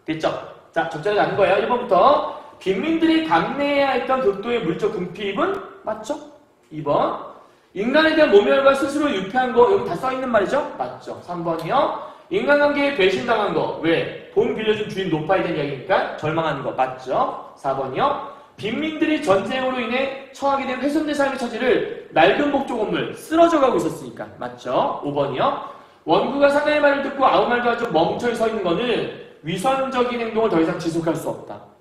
됐죠? 자, 적절하지 않은 거예요. 1번부터. 빈민들이 감내해야 했던 극도의 물적 궁핍은 맞죠? 2번. 인간에 대한 모멸과 스스로 유폐한 거 여기 다 써있는 말이죠? 맞죠? 3번이요. 인간관계에 배신당한 거 왜? 돈 빌려준 주인 높아야 되는 이야기니까 절망하는 거 맞죠? 4번이요. 빈민들이 전쟁으로 인해 처하게 된 훼손된 삶의 처지를 낡은 목조 건물 쓰러져가고 있었으니까 맞죠? 5번이요. 원구가 사나의 말을 듣고 아무 말도 하지 멈춰 서 있는 거는 위선적인 행동을 더 이상 지속할 수 없다.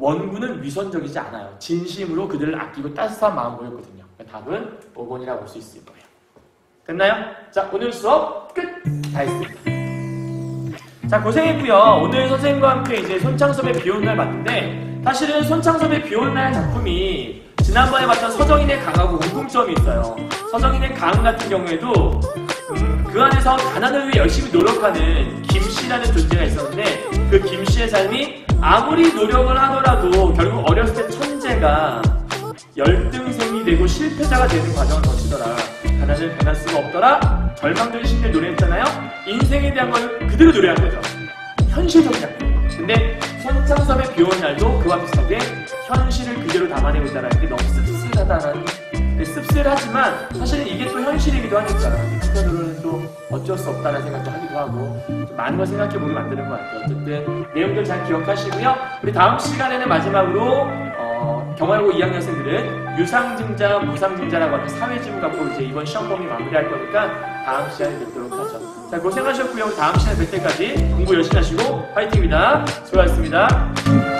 원구는 위선적이지 않아요. 진심으로 그들을 아끼고 따뜻한 마음 보였거든요. 답은 5번이라고 볼 수 있을 거예요. 됐나요? 자, 오늘 수업 끝! 다 했습니다. 자, 고생했고요. 오늘 선생님과 함께 이제 손창섭의 비 오는 날 봤는데 사실은 손창섭의 비 오는 날 작품이 지난번에 봤던 서정인의 강하고 공통점이 있어요. 서정인의 강 같은 경우에도 음, 그 안에서 가난을 위해 열심히 노력하는 김씨라는 존재가 있었는데 그 김씨의 삶이 아무리 노력을 하더라도 결국 어렸을 때 천재가 열등생이 되고 실패자가 되는 과정을 거치더라. 가난을 변할 수가 없더라. 절망적인 심리를 노래했잖아요. 인생에 대한 걸 그대로 노래한 거죠. 현실적인 작품. 근데 손창섭의 비오는 날도 그와 비슷하게 현실을 그대로 담아내고 있다는 게 너무 씁쓸하다는 씁쓸하지만 사실은 이게 또 현실이기도 하니까 한편으로는 또 어쩔 수 없다는 생각도 하기도 하고 좀 많은 걸 생각해보게 만드는 것 같아요. 어쨌든 내용들 잘 기억하시고요. 우리 다음 시간에는 마지막으로 어, 경화여고 2학년생들은 유상증자, 무상증자라고 하는 사회지문 갖고 이제 이번 시험 범위 마무리할 거니까 다음 시간에 뵙도록 하죠. 자 고생하셨고요. 다음 시간에 뵐 때까지 공부 열심히 하시고 화이팅입니다. 수고하셨습니다.